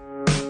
chicos?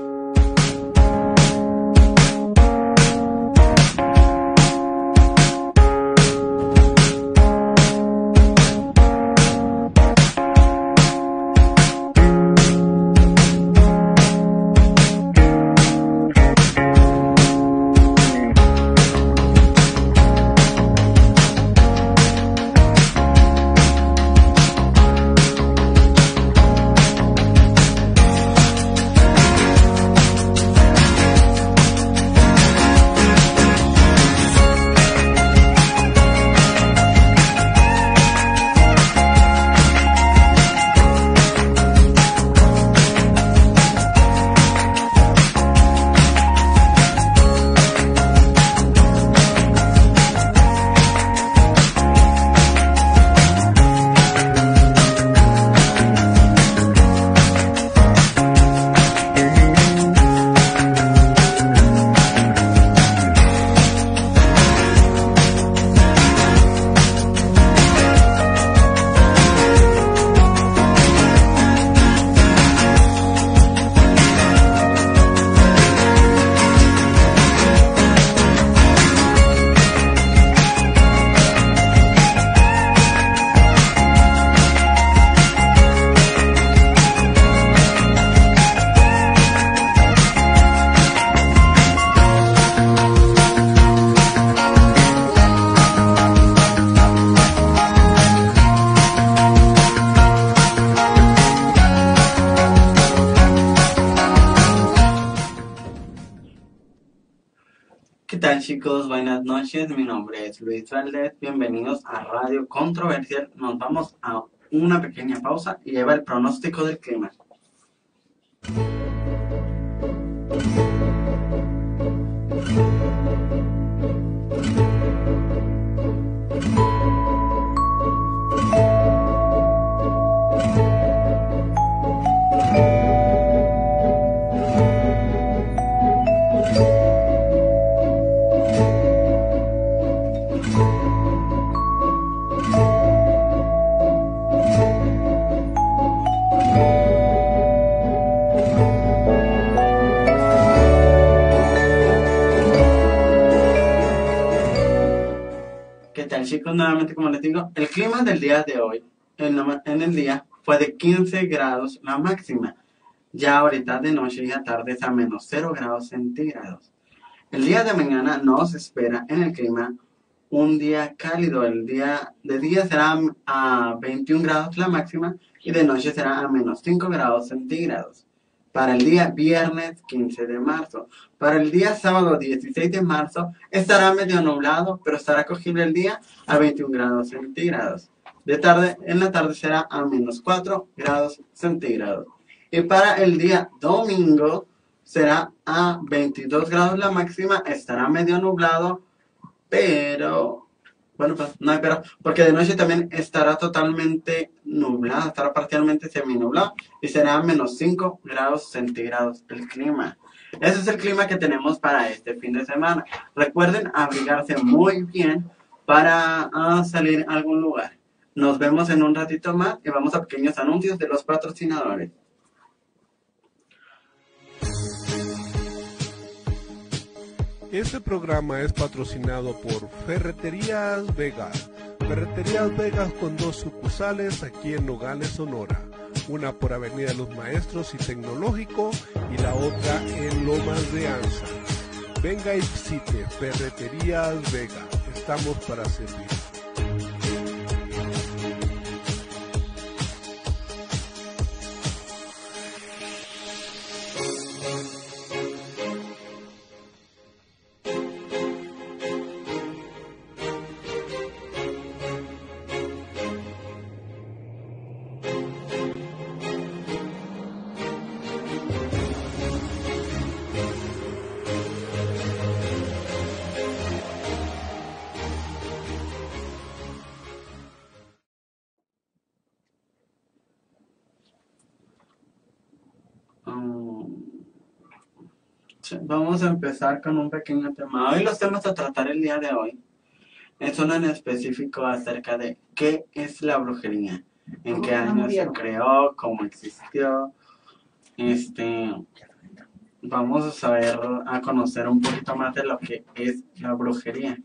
Noches, mi nombre es Luis Valdez, bienvenidos a Radio Controversial. Nos vamos a una pequeña pausa y lleva el pronóstico del clima. Clima del día de hoy, en, el día, fue de 15 grados la máxima. Ya ahorita de noche y a tarde es a menos 0 grados centígrados. El día de mañana no se espera en el clima un día cálido. El día de día será a 21 grados la máxima y de noche será a menos 5 grados centígrados para el día viernes 15 de marzo. Para el día sábado 16 de marzo estará medio nublado, pero estará cogible el día a 21 grados centígrados. De tarde, en la tarde será a menos 4 grados centígrados. Y para el día domingo será a 22 grados la máxima, estará medio nublado, pero bueno, pues no hay pero, porque de noche también estará totalmente nublado, estará parcialmente semi-nublado y será menos 5 grados centígrados el clima. Ese es el clima que tenemos para este fin de semana. Recuerden abrigarse muy bien para ah, salir a algún lugar. Nos vemos en un ratito más y vamos a pequeños anuncios de los patrocinadores. Este programa es patrocinado por Ferreterías Vegas. Ferreterías Vegas con dos sucursales aquí en Nogales, Sonora. Una por Avenida Los Maestros y Tecnológico y la otra en Lomas de Anza. Venga y visite Ferreterías Vegas. Estamos para servir. Vamos a empezar con un pequeño tema. Hoy los temas a tratar el día de hoy es uno en específico acerca de qué es la brujería, en qué año se creó, cómo existió, este, vamos a saber, a conocer un poquito más de lo que es la brujería.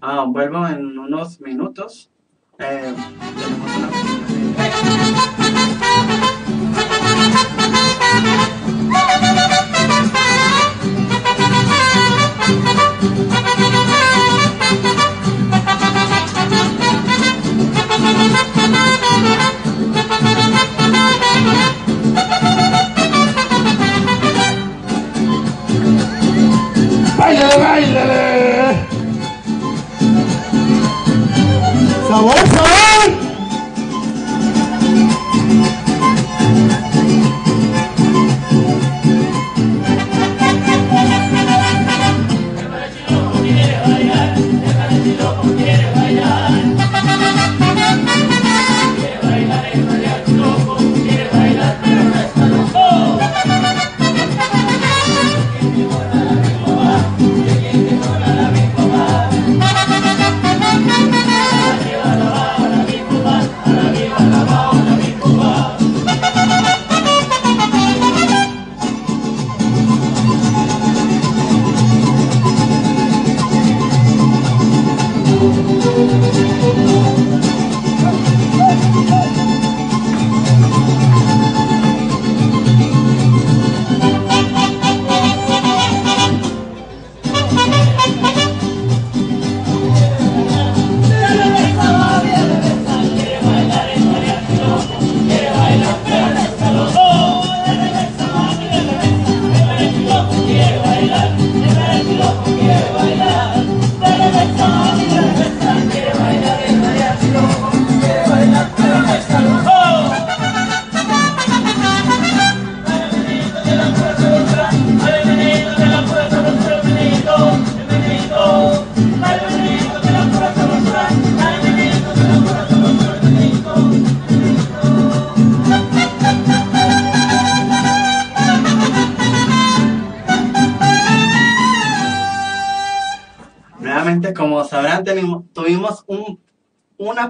Ah, vuelvo en unos minutos. Eh, tenemos una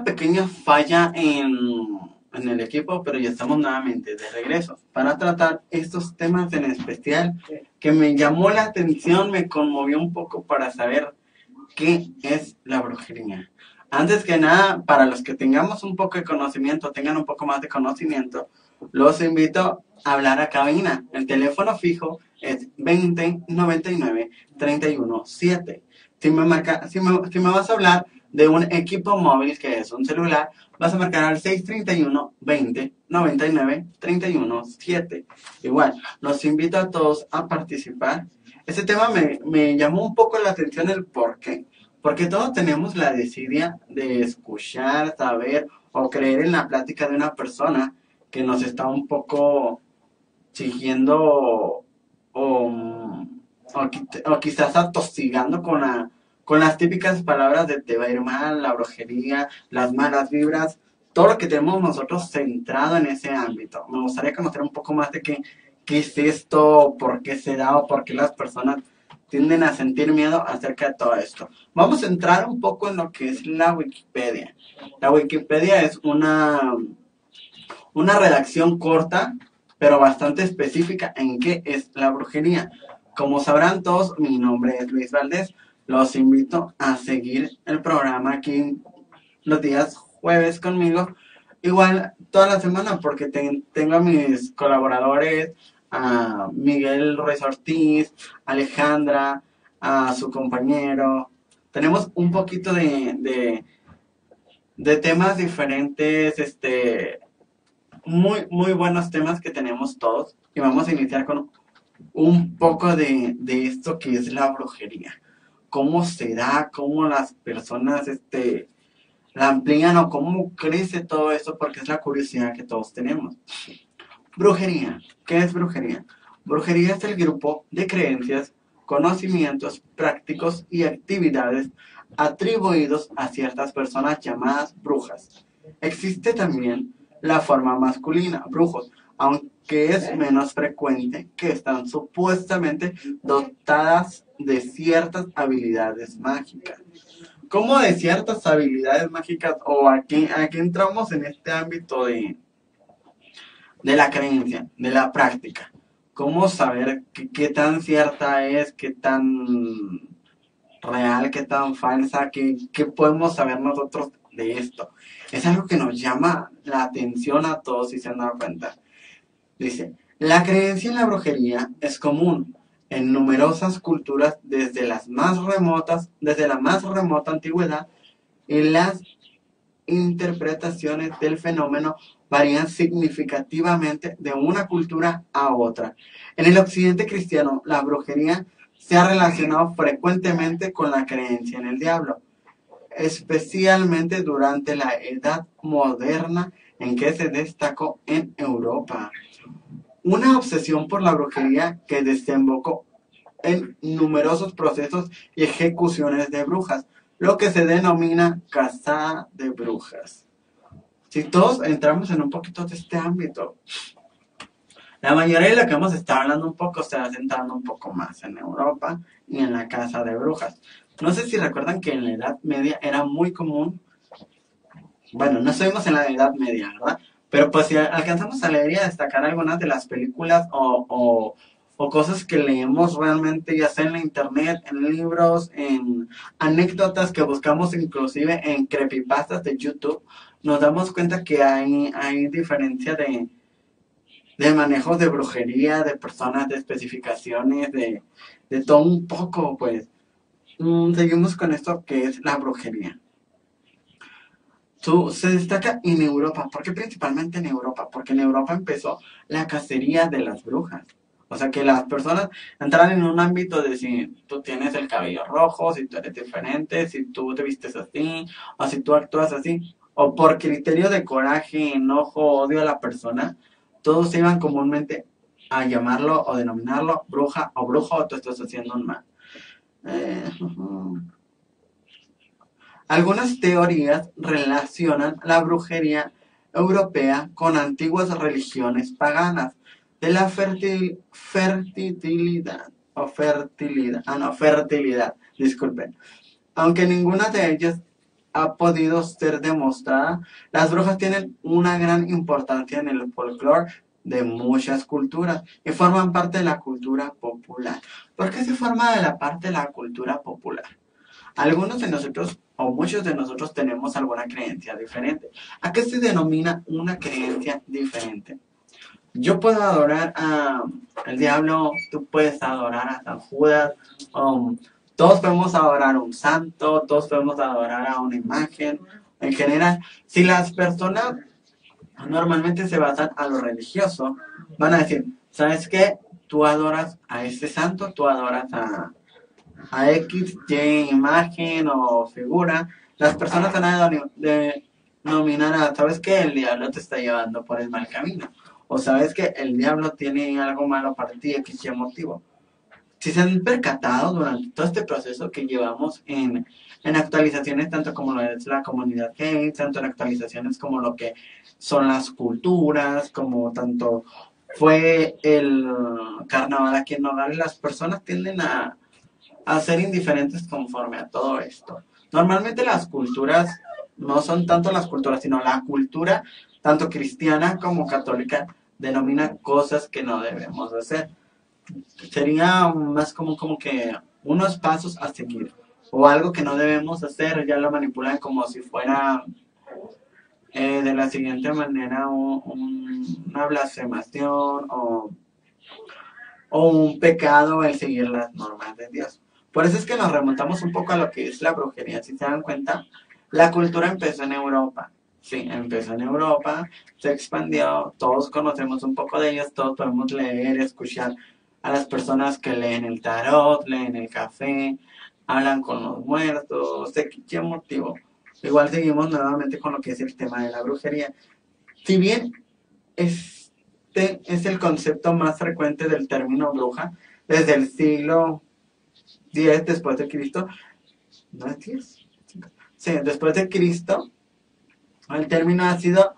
pequeña falla en, en el equipo, pero ya estamos nuevamente de regreso para tratar estos temas en especial que me llamó la atención, me conmovió un poco para saber qué es la brujería. Antes que nada, para los que tengamos un poco de conocimiento, tengan un poco más de conocimiento, los invito a hablar a cabina. El teléfono fijo es 20 99 31 7. Si me, si, me, si me vas a hablar de un equipo móvil que es un celular, vas a marcar al 631 20 99 31 7. Igual, los invito a todos a participar. Este tema me, me llamó un poco la atención el por qué. Porque todos tenemos la desidia de escuchar, saber o creer en la plática de una persona que nos está un poco siguiendo o, o, o quizás atosigando con, la, con las típicas palabras de te va a ir mal, la brujería, las malas vibras, todo lo que tenemos nosotros centrado en ese ámbito. Me gustaría conocer un poco más de qué, qué es esto, por qué se da o por qué las personas tienden a sentir miedo acerca de todo esto. Vamos a entrar un poco en lo que es la Wikipedia. La Wikipedia es una, una redacción corta, pero bastante específica en qué es la brujería. Como sabrán todos, mi nombre es Luis Valdés. Los invito a seguir el programa aquí los días jueves conmigo. Igual toda la semana porque ten- tengo a mis colaboradores, a Miguel Ruiz Ortiz, Alejandra, a su compañero. Tenemos un poquito de, de, de temas diferentes, este, muy, muy buenos temas que tenemos todos. Y vamos a iniciar con un poco de, de esto que es la brujería. Cómo se da, cómo las personas este, la amplían o cómo crece todo esto, porque es la curiosidad que todos tenemos. Brujería. ¿Qué es brujería? Brujería es el grupo de creencias, conocimientos prácticos y actividades atribuidos a ciertas personas llamadas brujas. Existe también la forma masculina, brujos, aunque es menos frecuente que están supuestamente dotadas de ciertas habilidades mágicas. ¿Cómo de ciertas habilidades mágicas o aquí, aquí entramos en este ámbito de, de la creencia, de la práctica? cómo saber qué, tan cierta es, qué tan real, qué tan falsa, qué, qué podemos saber nosotros de esto. Es algo que nos llama la atención a todos y se han dado cuenta. Dice, la creencia en la brujería es común en numerosas culturas desde las más remotas, desde la más remota antigüedad, y las interpretaciones del fenómeno varían significativamente de una cultura a otra. En el occidente cristiano, la brujería se ha relacionado frecuentemente con la creencia en el diablo, especialmente durante la Edad Moderna en que se destacó en Europa. Una obsesión por la brujería que desembocó en numerosos procesos y ejecuciones de brujas, lo que se denomina caza de brujas. Si todos entramos en un poquito de este ámbito, la mayoría de lo que hemos estado hablando un poco se va centrando un poco más en Europa y en la casa de brujas. No sé si recuerdan que en la Edad Media era muy común, bueno, no estuvimos en la Edad Media, ¿verdad? Pero pues si alcanzamos a leer y a destacar algunas de las películas o, o, cosas que leemos realmente, ya sea en la internet, en libros, en anécdotas que buscamos inclusive en creepypastas de YouTube, nos damos cuenta que hay, hay diferencia de, de manejos de brujería, de personas, de especificaciones, de, de todo un poco, pues. Mm, seguimos con esto que es la brujería. Se destaca en Europa. ¿Por qué principalmente en Europa? Porque en Europa empezó la cacería de las brujas. O sea, que las personas entran en un ámbito de si tú tienes el cabello rojo, si tú eres diferente, si tú te vistes así, o si tú actúas así, o por criterio de coraje, enojo, odio a la persona, todos iban comúnmente a llamarlo o denominarlo bruja o brujo o tú estás haciendo un mal. Eh, Algunas teorías relacionan la brujería europea con antiguas religiones paganas de la fertilidad o fertilidad, ah no, fertilidad, disculpen. Aunque ninguna de ellas ha podido ser demostrada, las brujas tienen una gran importancia en el folclore de muchas culturas y forman parte de la cultura popular. ¿Por qué se forma de la parte de la cultura popular? Algunos de nosotros o muchos de nosotros tenemos alguna creencia diferente. ¿A qué se denomina una creencia diferente? Yo puedo adorar al diablo, tú puedes adorar a San Judas, um, todos podemos adorar a un santo, todos podemos adorar a una imagen. En general, si las personas normalmente se basan a lo religioso. Van a decir, ¿sabes qué? Tú adoras a este santo, tú adoras a, a X, Y imagen o figura. Las personas van a denominar a, ¿sabes qué? El diablo te está llevando por el mal camino. O sabes que el diablo tiene algo malo para ti, X, Y motivo. Si se han percatado durante todo este proceso que llevamos en, en actualizaciones, tanto como lo es la comunidad gay, tanto en actualizaciones como lo que son las culturas, como tanto fue el carnaval aquí en Nogales, las personas tienden a, a ser indiferentes conforme a todo esto. Normalmente las culturas no son tanto las culturas, sino la cultura, tanto cristiana como católica, denomina cosas que no debemos hacer. Sería más como, como que unos pasos a seguir o algo que no debemos hacer, ya lo manipulan como si fuera eh, de la siguiente manera una blasfemación o, o un pecado el seguir las normas de Dios. Por eso es que nos remontamos un poco a lo que es la brujería. Si se dan cuenta, la cultura empezó en Europa. Sí, empezó en Europa, se expandió, todos conocemos un poco de ellos, todos podemos leer, escuchar a las personas que leen el tarot, leen el café, hablan con los muertos, de qué motivo. Igual seguimos nuevamente con lo que es el tema de la brujería. Si bien este es el concepto más frecuente del término bruja, desde el siglo X después de Cristo, ¿no es 10? Sí, después de Cristo, el término ha sido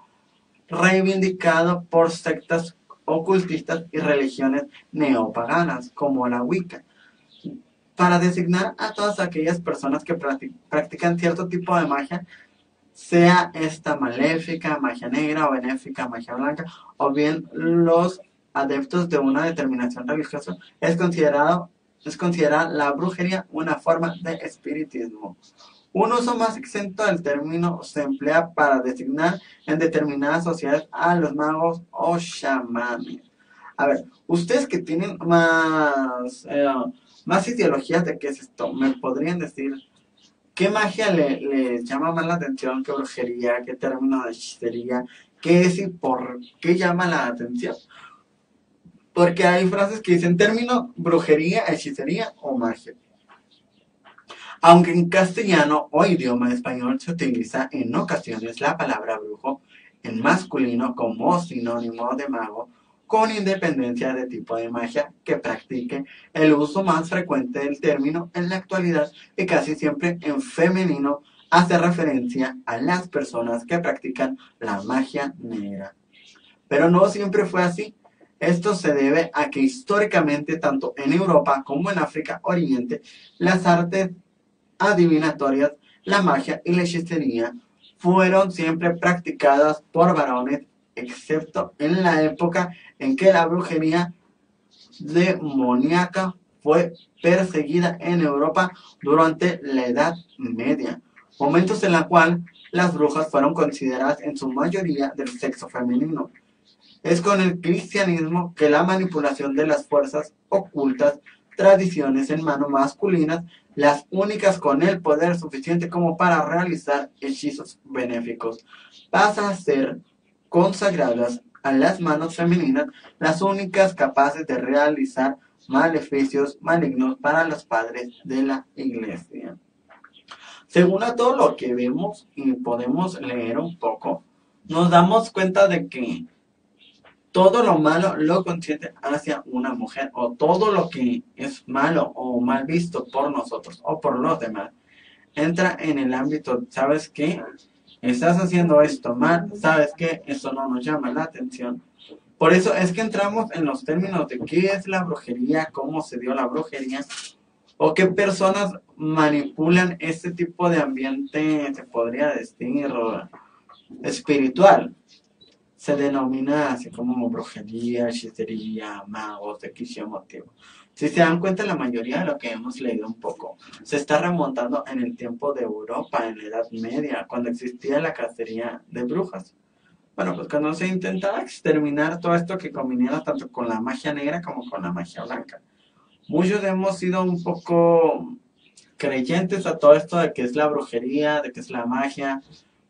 reivindicado por sectas ocultistas y religiones neopaganas, como la Wicca para designar a todas aquellas personas que practican cierto tipo de magia, sea esta maléfica, magia negra o benéfica, magia blanca, o bien los adeptos de una determinación religiosa, es considerado es considerada la brujería una forma de espiritismo. Un uso más exento del término se emplea para designar en determinadas sociedades a los magos o chamanes. A ver, ustedes que tienen más, eh, más ideologías de qué es esto, ¿me podrían decir qué magia le, llama más la atención, qué brujería, qué término de hechicería, qué es y por qué llama la atención? Porque hay frases que dicen término brujería, hechicería o magia. Aunque en castellano o idioma español se utiliza en ocasiones la palabra brujo en masculino como sinónimo de mago, con independencia de tipo de magia que practique, el uso más frecuente del término en la actualidad y casi siempre en femenino hace referencia a las personas que practican la magia negra. Pero no siempre fue así. Esto se debe a que históricamente, tanto en Europa como en África Oriente, las artes adivinatorias, la magia y la hechicería fueron siempre practicadas por varones, excepto en la época en que la brujería demoníaca fue perseguida en Europa durante la Edad Media, momentos en la cual las brujas fueron consideradas en su mayoría del sexo femenino. Es con el cristianismo que la manipulación de las fuerzas ocultas, tradiciones en mano masculinas, las únicas con el poder suficiente como para realizar hechizos benéficos, pasa a ser consagradas a las manos femeninas, las únicas capaces de realizar maleficios malignos para los padres de la iglesia. Según a todo lo que vemos y podemos leer un poco, nos damos cuenta de que todo lo malo lo consiente hacia una mujer o todo lo que es malo o mal visto por nosotros o por los demás entra en el ámbito, ¿sabes qué? Estás haciendo esto mal, ¿sabes qué? Eso no nos llama la atención. Por eso es que entramos en los términos de qué es la brujería, cómo se dio la brujería o qué personas manipulan este tipo de ambiente, se podría decir, espiritual se denomina así como brujería, hechicería, magos, de motivo. Si se dan cuenta, la mayoría de lo que hemos leído un poco se está remontando en el tiempo de Europa, en la Edad Media, cuando existía la cacería de brujas. Bueno, pues cuando se intentaba exterminar todo esto que combinaba tanto con la magia negra como con la magia blanca. Muchos hemos sido un poco creyentes a todo esto de que es la brujería, de que es la magia,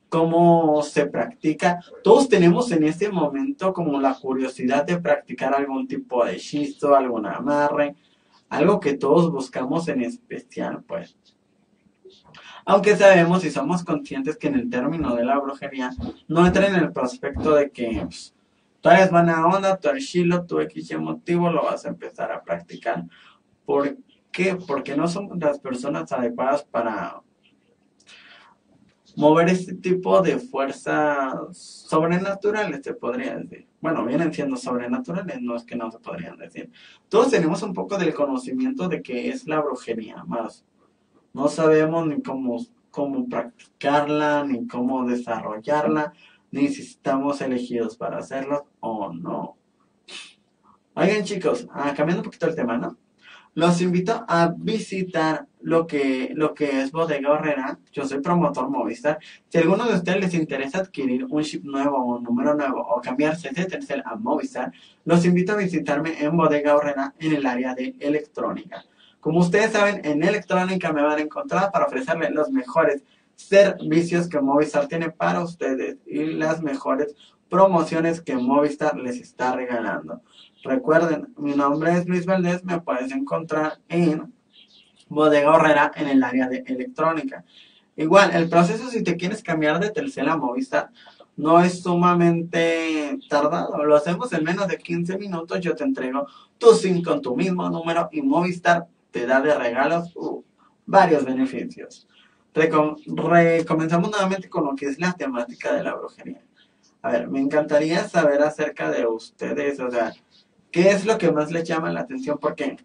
cómo se practica. Todos tenemos en este momento como la curiosidad de practicar algún tipo de hechizo, algún amarre, algo que todos buscamos en especial, pues. Aunque sabemos y somos conscientes que en el término de la brujería no entra en el prospecto de que pues, tú eres buena onda, tú eres chilo, tu X motivo lo vas a empezar a practicar. ¿Por qué? Porque no somos las personas adecuadas para mover este tipo de fuerzas sobrenaturales, se podría decir. Bueno, vienen siendo sobrenaturales, no es que no se podrían decir. Todos tenemos un poco del conocimiento de qué es la brujería, más no sabemos ni cómo, cómo practicarla, ni cómo desarrollarla, ni si estamos elegidos para hacerlo o no. Oigan chicos, ah, cambiando un poquito el tema, ¿no? Los invito a visitar lo que, lo que es Bodega Horrera. Yo soy promotor Movistar. Si a alguno de ustedes les interesa adquirir un chip nuevo un número nuevo o cambiarse de Telcel a Movistar, los invito a visitarme en Bodega Horrera en el área de electrónica. Como ustedes saben, en electrónica me van a encontrar para ofrecerles los mejores servicios que Movistar tiene para ustedes y las mejores promociones que Movistar les está regalando. Recuerden, mi nombre es Luis Valdés, me puedes encontrar en Bodega Horrera en el área de electrónica. Igual, el proceso si te quieres cambiar de Telcel a Movistar no es sumamente tardado. Lo hacemos en menos de 15 minutos. Yo te entrego tu SIM con tu mismo número y Movistar te da de regalos uh, varios beneficios. Recomenzamos nuevamente con lo que es la temática de la brujería. A ver, me encantaría saber acerca de ustedes, o sea, ¿Qué es lo que más les llama la atención? Porque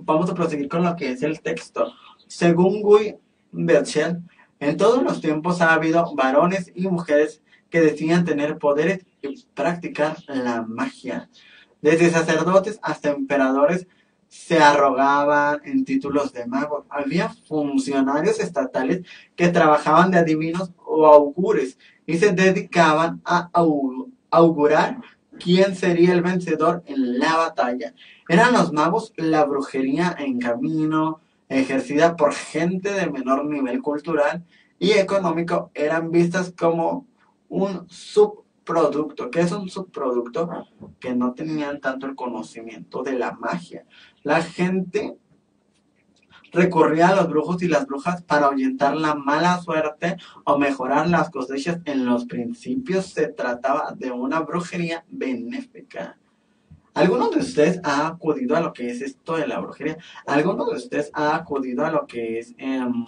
vamos a proseguir con lo que es el texto. Según Guy Berchel, en todos los tiempos ha habido varones y mujeres que decían tener poderes y practicar la magia. Desde sacerdotes hasta emperadores se arrogaban en títulos de magos. Había funcionarios estatales que trabajaban de adivinos o augures y se dedicaban a augurar quién sería el vencedor en la batalla. Eran los magos la brujería en camino, ejercida por gente de menor nivel cultural y económico, eran vistas como un subproducto. ¿Qué es un subproducto? Que no tenían tanto el conocimiento de la magia. La gente recurría a los brujos y las brujas para ahuyentar la mala suerte o mejorar las cosechas. En los principios se trataba de una brujería benéfica. ¿Alguno de ustedes ha acudido a lo que es esto de la brujería? ¿Alguno de ustedes ha acudido a lo que es em,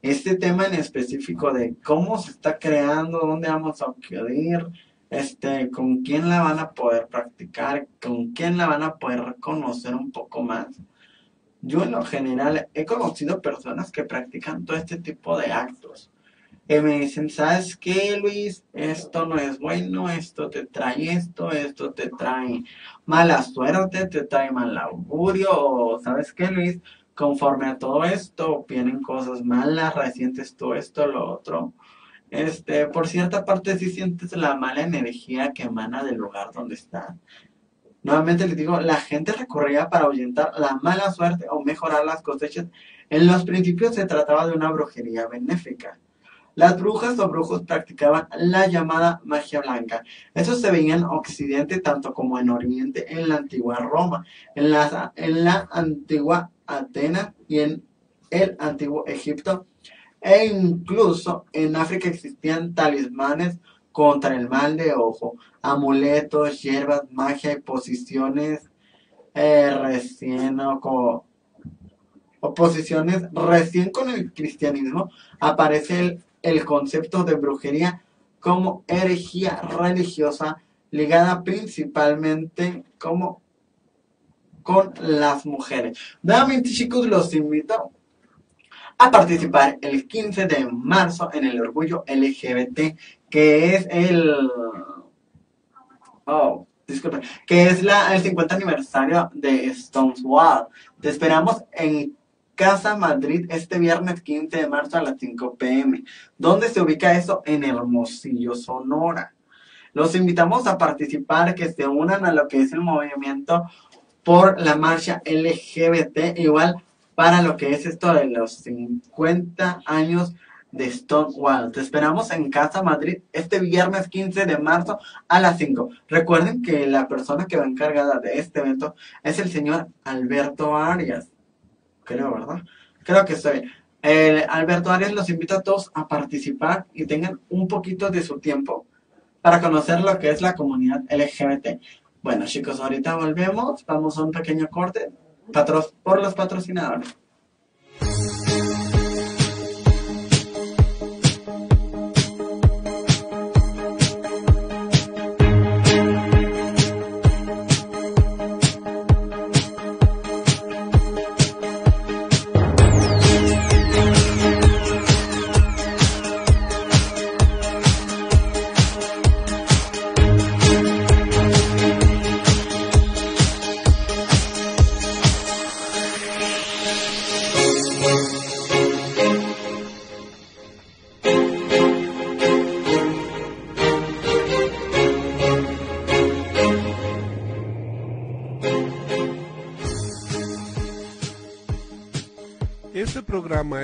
este tema en específico de cómo se está creando, dónde vamos a acudir, este, con quién la van a poder practicar, con quién la van a poder conocer un poco más? Yo en lo general he conocido personas que practican todo este tipo de actos. Y me dicen, ¿sabes qué, Luis? Esto no es bueno, esto te trae esto, esto te trae mala suerte, te trae mal augurio, o ¿sabes qué, Luis? Conforme a todo esto, vienen cosas malas, recientes todo esto, lo otro. Este, por cierta parte sí sientes la mala energía que emana del lugar donde estás. Nuevamente les digo, la gente recurría para ahuyentar la mala suerte o mejorar las cosechas. En los principios se trataba de una brujería benéfica. Las brujas o brujos practicaban la llamada magia blanca. Eso se veía en Occidente tanto como en Oriente, en la antigua Roma, en la, en la antigua Atenas y en el antiguo Egipto. E incluso en África existían talismanes contra el mal de ojo, amuletos, hierbas, magia y posiciones eh, recién o, recién con el cristianismo aparece el, el concepto de brujería como herejía religiosa ligada principalmente como con las mujeres. Nuevamente chicos los invito a participar el 15 de marzo en el orgullo LGBT que es el... Oh, disculpe, que es la, el 50 aniversario de Stonewall. Te esperamos en Casa Madrid este viernes 15 de marzo a las 5 pm. ¿Dónde se ubica eso? En Hermosillo, Sonora. Los invitamos a participar, que se unan a lo que es el movimiento por la marcha LGBT, igual para lo que es esto de los 50 años de Stonewall. Te esperamos en Casa Madrid este viernes 15 de marzo a las 5. Recuerden que la persona que va encargada de este evento es el señor Alberto Arias. Creo, ¿verdad? Creo que estoy. Alberto Arias los invita a todos a participar y tengan un poquito de su tiempo para conocer lo que es la comunidad LGBT. Bueno, chicos, ahorita volvemos. Vamos a un pequeño corte patro por los patrocinadores.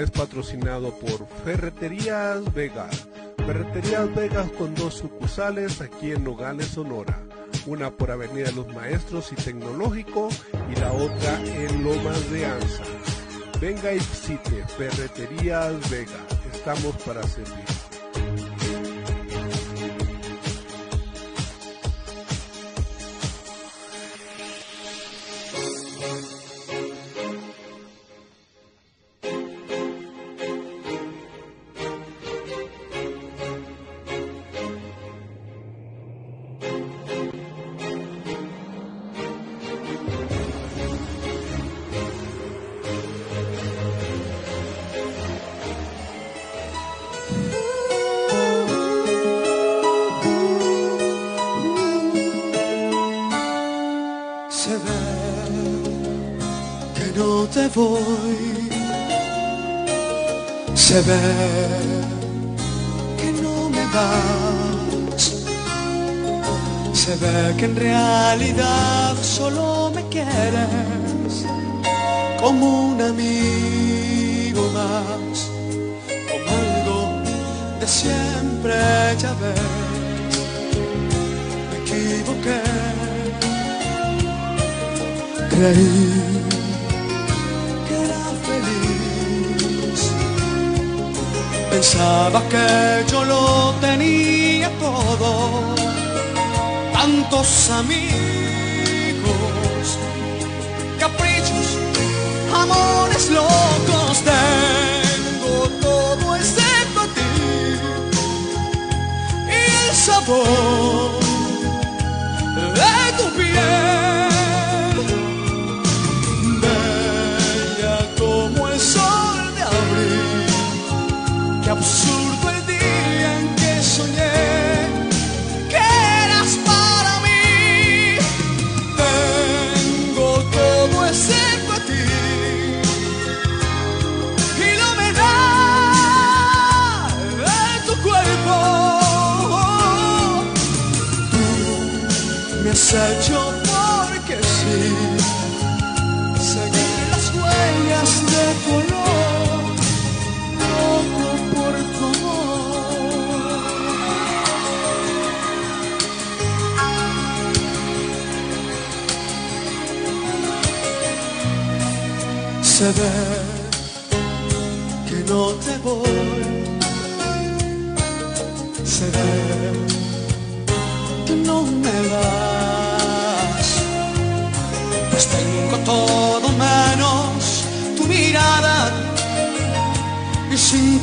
Es patrocinado por Ferreterías Vegas. Ferreterías Vegas con dos sucursales aquí en Nogales, Sonora. Una por Avenida Los Maestros y Tecnológico y la otra en Lomas de Anza. Venga y visite Ferreterías Vegas. Estamos para servir.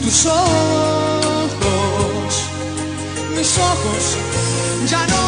Tus ojos, mis ojos ya no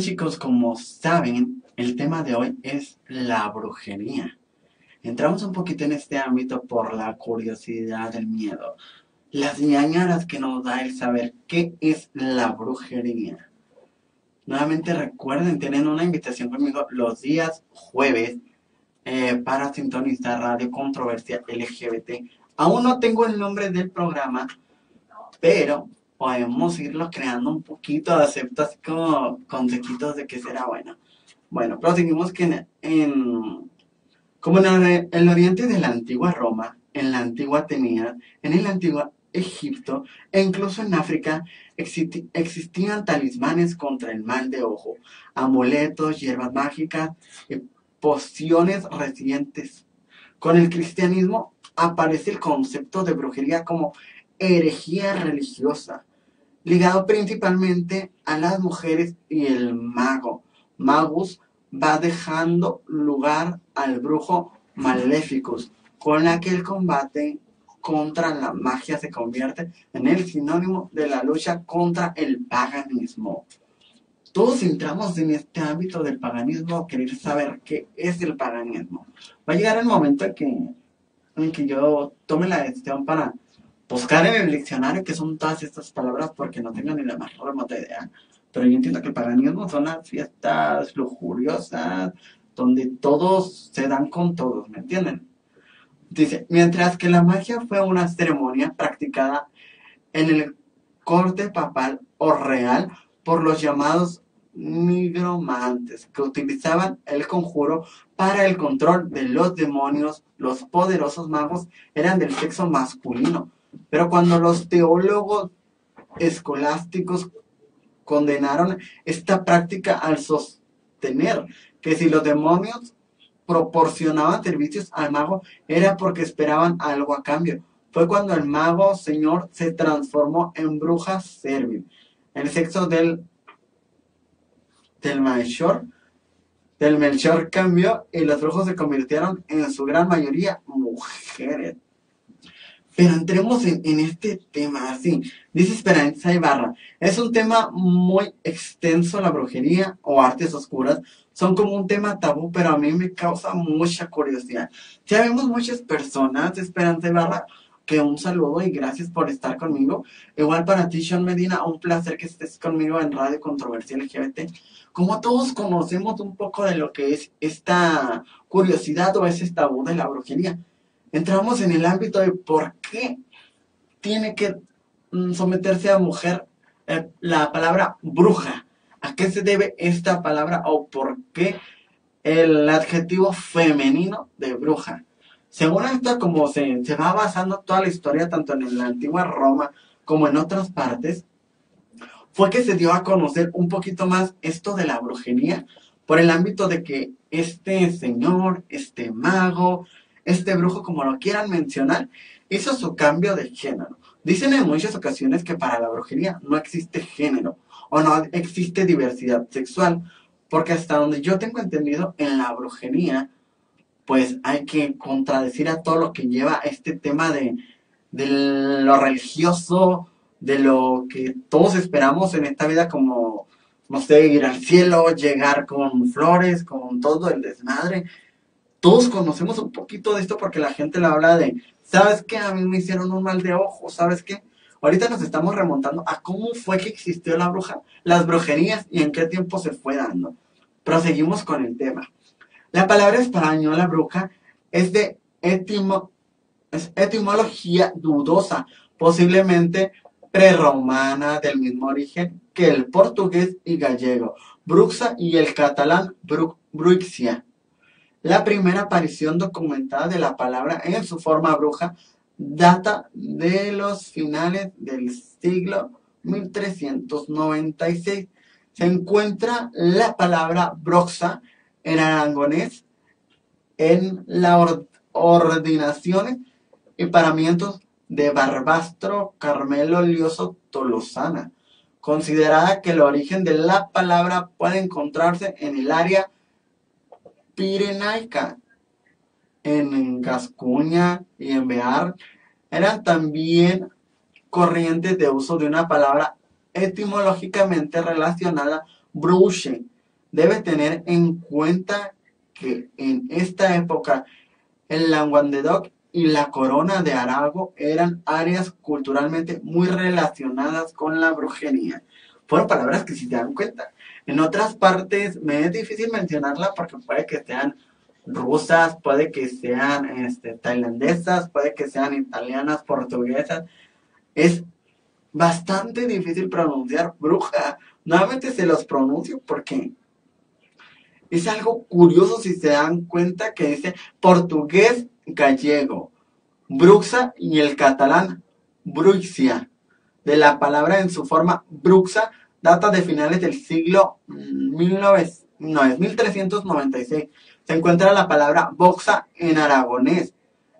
Chicos, como saben, el tema de hoy es la brujería. Entramos un poquito en este ámbito por la curiosidad, el miedo, las ñañaras que nos da el saber qué es la brujería. Nuevamente recuerden, tienen una invitación conmigo los días jueves eh, para sintonizar Radio Controversia LGBT. Aún no tengo el nombre del programa, pero podemos irlo creando un poquito, acepto así como consejitos de que será bueno. Bueno, proseguimos que en, como en el, oriente de la antigua Roma, en la antigua Atenea, en el antiguo Egipto e incluso en África existían talismanes contra el mal de ojo, amuletos, hierbas mágicas y pociones recientes. Con el cristianismo aparece el concepto de brujería como herejía religiosa, ligado principalmente a las mujeres y el mago. Magus va dejando lugar al brujo Maleficus, con la que el combate contra la magia se convierte en el sinónimo de la lucha contra el paganismo. todos entramos en este ámbito del paganismo, querer saber qué es el paganismo. Va a llegar el momento en que, en que yo tome la decisión para buscar en el diccionario qué son todas estas palabras porque no tengo ni la más remota idea. Pero yo entiendo que el paganismo son las fiestas lujuriosas, donde todos se dan con todos, ¿me entienden? Dice, mientras que la magia fue una ceremonia practicada en el corte papal o real por los llamados nigromantes, que utilizaban el conjuro para el control de los demonios, los poderosos magos eran del sexo masculino. Pero cuando los teólogos escolásticos condenaron esta práctica al sostener que si los demonios proporcionaban servicios al mago era porque esperaban algo a cambio. Fue cuando el mago señor se transformó en bruja servil. El sexo del, del del cambió y los brujos se convirtieron en su gran mayoría mujeres. Pero entremos en, en, este tema, así. Dice Esperanza Ibarra, es un tema muy extenso la brujería o artes oscuras. Son como un tema tabú, pero a mí me causa mucha curiosidad. Ya vemos muchas personas, Esperanza Ibarra, que un saludo y gracias por estar conmigo. Igual para ti, Sean Medina, un placer que estés conmigo en Radio Controversia LGBT. Como todos conocemos un poco de lo que es esta curiosidad o ese tabú de la brujería entramos en el ámbito de por qué tiene que mm, someterse a mujer eh, la palabra bruja. ¿A qué se debe esta palabra o por qué el adjetivo femenino de bruja? Según esto, como se, se va basando toda la historia, tanto en la antigua Roma como en otras partes, fue que se dio a conocer un poquito más esto de la brujería por el ámbito de que este señor, este mago, este brujo, como lo quieran mencionar, hizo su cambio de género. Dicen en muchas ocasiones que para la brujería no existe género o no existe diversidad sexual, porque hasta donde yo tengo entendido, en la brujería, pues hay que contradecir a todo lo que lleva este tema de, de lo religioso, de lo que todos esperamos en esta vida como, no sé, ir al cielo, llegar con flores, con todo el desmadre todos conocemos un poquito de esto porque la gente le habla de, ¿sabes qué? A mí me hicieron un mal de ojo, ¿sabes qué? Ahorita nos estamos remontando a cómo fue que existió la bruja, las brujerías y en qué tiempo se fue dando. Proseguimos con el tema. La palabra española bruja es de etimología dudosa, posiblemente prerromana del mismo origen que el portugués y gallego, bruxa y el catalán bru, bruixia. La primera aparición documentada de la palabra en su forma bruja data de los finales del siglo 1396. Se encuentra la palabra broxa en arangonés en las ordinaciones y paramientos de Barbastro Carmelo Lioso Tolosana, considerada que el origen de la palabra puede encontrarse en el área Pirenaica, en Gascuña y en Bear, eran también corrientes de uso de una palabra etimológicamente relacionada, bruche. Debe tener en cuenta que en esta época el Languandedoc y la corona de Arago eran áreas culturalmente muy relacionadas con la brujería. Fueron palabras que si te dan cuenta, en otras partes me es difícil mencionarla porque puede que sean rusas, puede que sean este, tailandesas, puede que sean italianas, portuguesas. Es bastante difícil pronunciar bruja. Nuevamente se los pronuncio porque es algo curioso si se dan cuenta que dice portugués gallego, bruxa y el catalán bruxia. De la palabra en su forma bruxa data de finales del siglo 19, no, es 1396. Se encuentra la palabra boxa en aragonés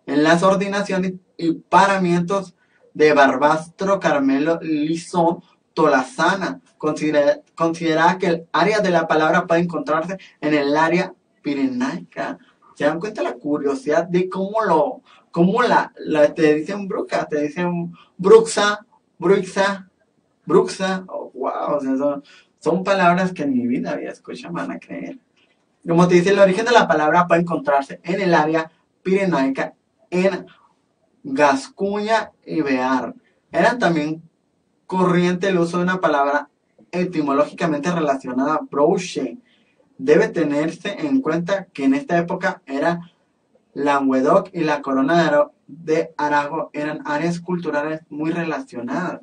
en las ordinaciones y paramientos de Barbastro Carmelo Lizón Tolazana. Considera, considera que el área de la palabra puede encontrarse en el área pirenaica. ¿Se dan cuenta la curiosidad de cómo lo, cómo la, la te dicen bruja, te dicen bruxa, bruxa, bruxa, wow, Son palabras que en mi vida había escuchado, van a creer. Como te dice, el origen de la palabra puede encontrarse en el área pirenaica, en Gascuña y Bear. Era también corriente el uso de una palabra etimológicamente relacionada a broche. Debe tenerse en cuenta que en esta época era Languedoc y la corona de Arago eran áreas culturales muy relacionadas.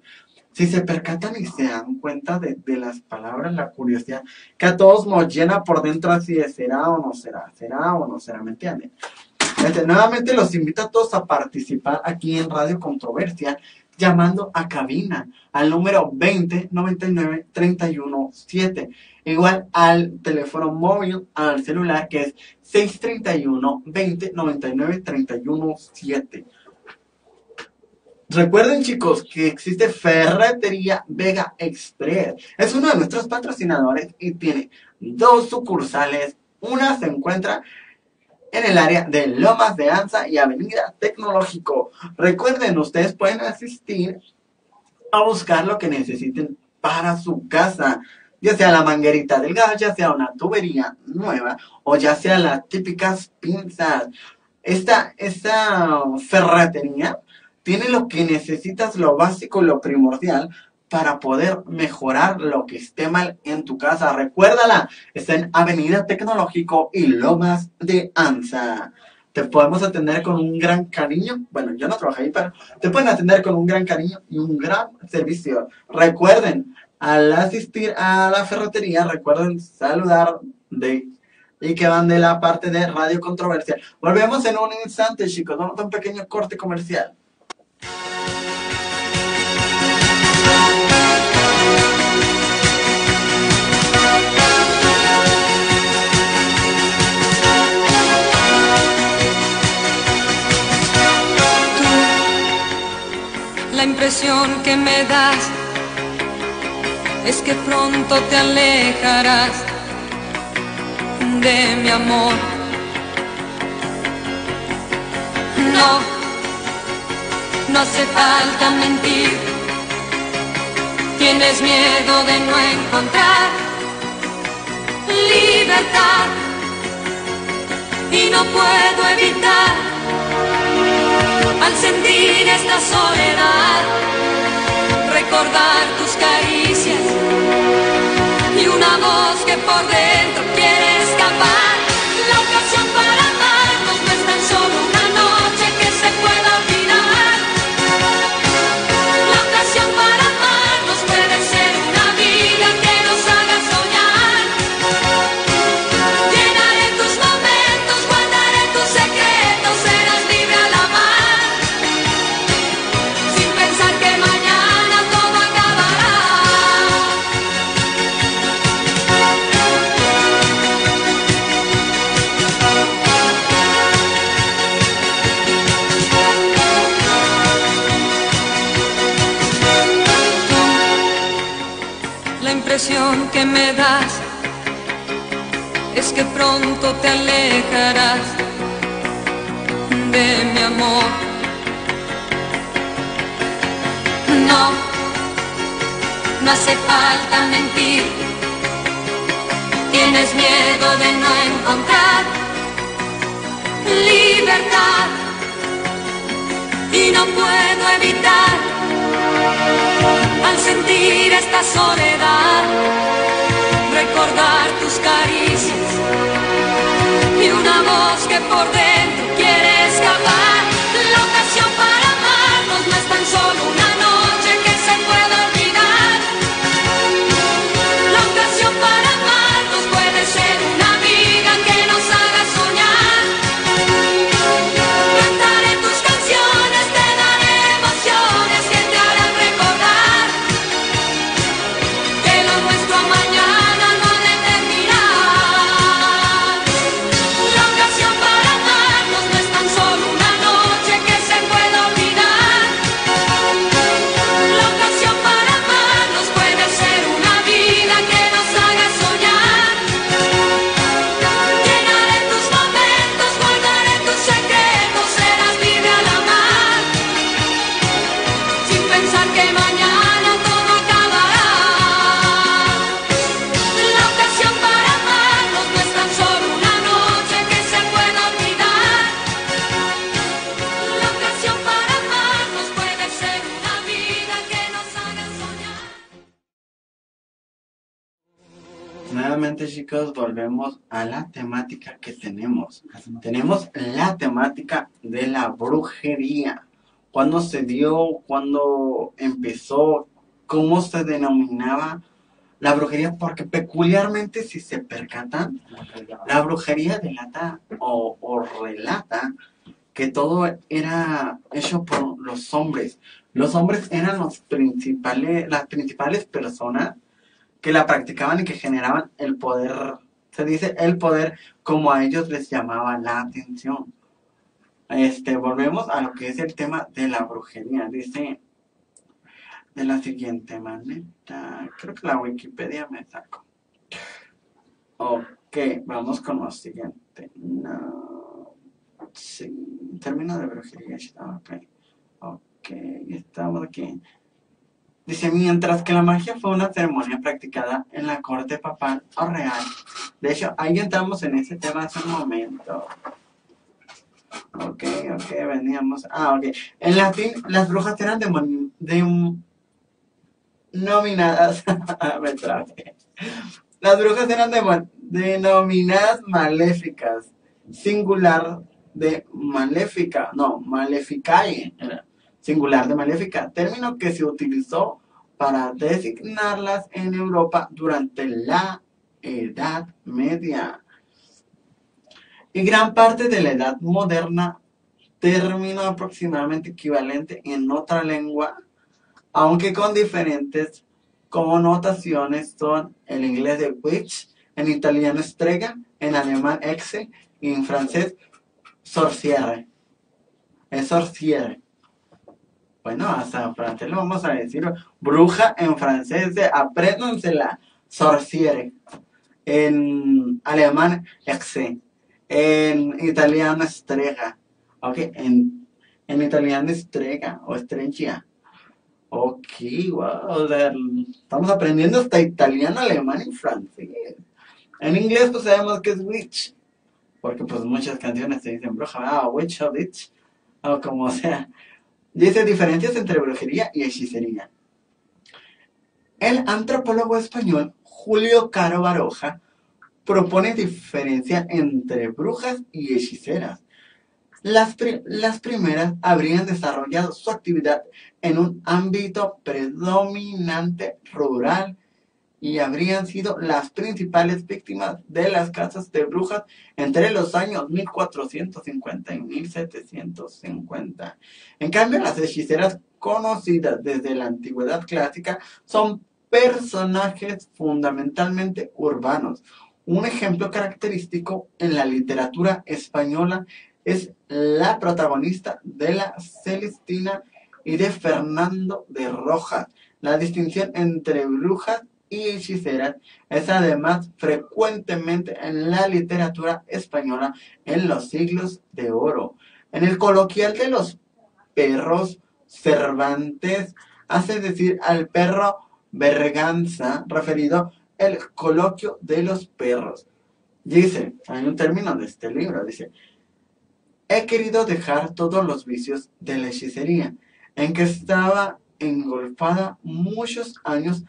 Si se percatan y se dan cuenta de, de las palabras, la curiosidad que a todos nos llena por dentro así de será o no será, será o no será, ¿me entienden? Este, nuevamente los invito a todos a participar aquí en Radio Controversia llamando a cabina al número 20 99 31 7. Igual al teléfono móvil, al celular que es 631 20 99 31 7. Recuerden chicos que existe Ferretería Vega Express. Es uno de nuestros patrocinadores y tiene dos sucursales. Una se encuentra en el área de Lomas de Anza y Avenida Tecnológico. Recuerden, ustedes pueden asistir a buscar lo que necesiten para su casa, ya sea la manguerita del gas, ya sea una tubería nueva o ya sea las típicas pinzas. Esta, esta ferretería tiene lo que necesitas, lo básico, lo primordial para poder mejorar lo que esté mal en tu casa. Recuérdala, está en Avenida Tecnológico y Lomas de Anza. Te podemos atender con un gran cariño. Bueno, yo no trabajo ahí, pero te pueden atender con un gran cariño y un gran servicio. Recuerden, al asistir a la ferretería, recuerden saludar de y que van de la parte de Radio Controversia. Volvemos en un instante, chicos. Vamos a un pequeño corte comercial. Impresión que me das es que pronto te alejarás de mi amor. No, no hace falta mentir. Tienes miedo de no encontrar libertad y no puedo evitar al sentir esta soledad, recordar tus caricias y una voz que por dentro ¿Cuándo se dio? ¿Cuándo empezó? ¿Cómo se denominaba la brujería? Porque peculiarmente si se percatan, la brujería delata o, o relata que todo era hecho por los hombres. Los hombres eran los principales, las principales personas que la practicaban y que generaban el poder, se dice el poder como a ellos les llamaba la atención. Este, volvemos a lo que es el tema de la brujería. Dice de la siguiente manera, creo que la Wikipedia me sacó. Ok, vamos con lo siguiente. No, sí, término de brujería. Ok, ok, estamos aquí. Dice, mientras que la magia fue una ceremonia practicada en la corte papal o real. De hecho, ahí entramos en ese tema hace un momento. Ok, ok, veníamos. Ah, ok. En latín, las brujas eran denominadas. Me traje. Las brujas eran denominadas maléficas. Singular de maléfica. No, maleficae. Singular de maléfica, término que se utilizó para designarlas en Europa durante la Edad Media. Y gran parte de la Edad Moderna, término aproximadamente equivalente en otra lengua, aunque con diferentes connotaciones son el inglés de witch, en italiano strega, en alemán exe y en francés sorciere. Es sorciere. Bueno, hasta francés lo vamos a decir. Bruja en francés, apréndansela. Sorciere. En alemán, exe. En italiano, estrega. Ok, en, en italiano, estrega o estrella. Ok, wow. estamos aprendiendo hasta italiano, alemán y francés. En inglés, pues sabemos que es witch. Porque, pues, muchas canciones se dicen bruja, ah, witch o witch. O como sea. Dice diferencias entre brujería y hechicería. El antropólogo español Julio Caro Baroja propone diferencia entre brujas y hechiceras. Las, primeras habrían desarrollado su actividad en un ámbito predominante rural y habrían sido las principales víctimas de las casas de brujas entre los años 1450 y 1750. En cambio, las hechiceras conocidas desde la antigüedad clásica son personajes fundamentalmente urbanos. Un ejemplo característico en la literatura española es la protagonista de la Celestina y de Fernando de Rojas. La distinción entre brujas y hechiceras es además frecuentemente en la literatura española en los siglos de oro. En el coloquial de los perros, Cervantes hace decir al perro Berganza, referido el coloquio de los perros. Dice, hay un término de este libro, dice, he querido dejar todos los vicios de la hechicería, en que estaba engolfada muchos años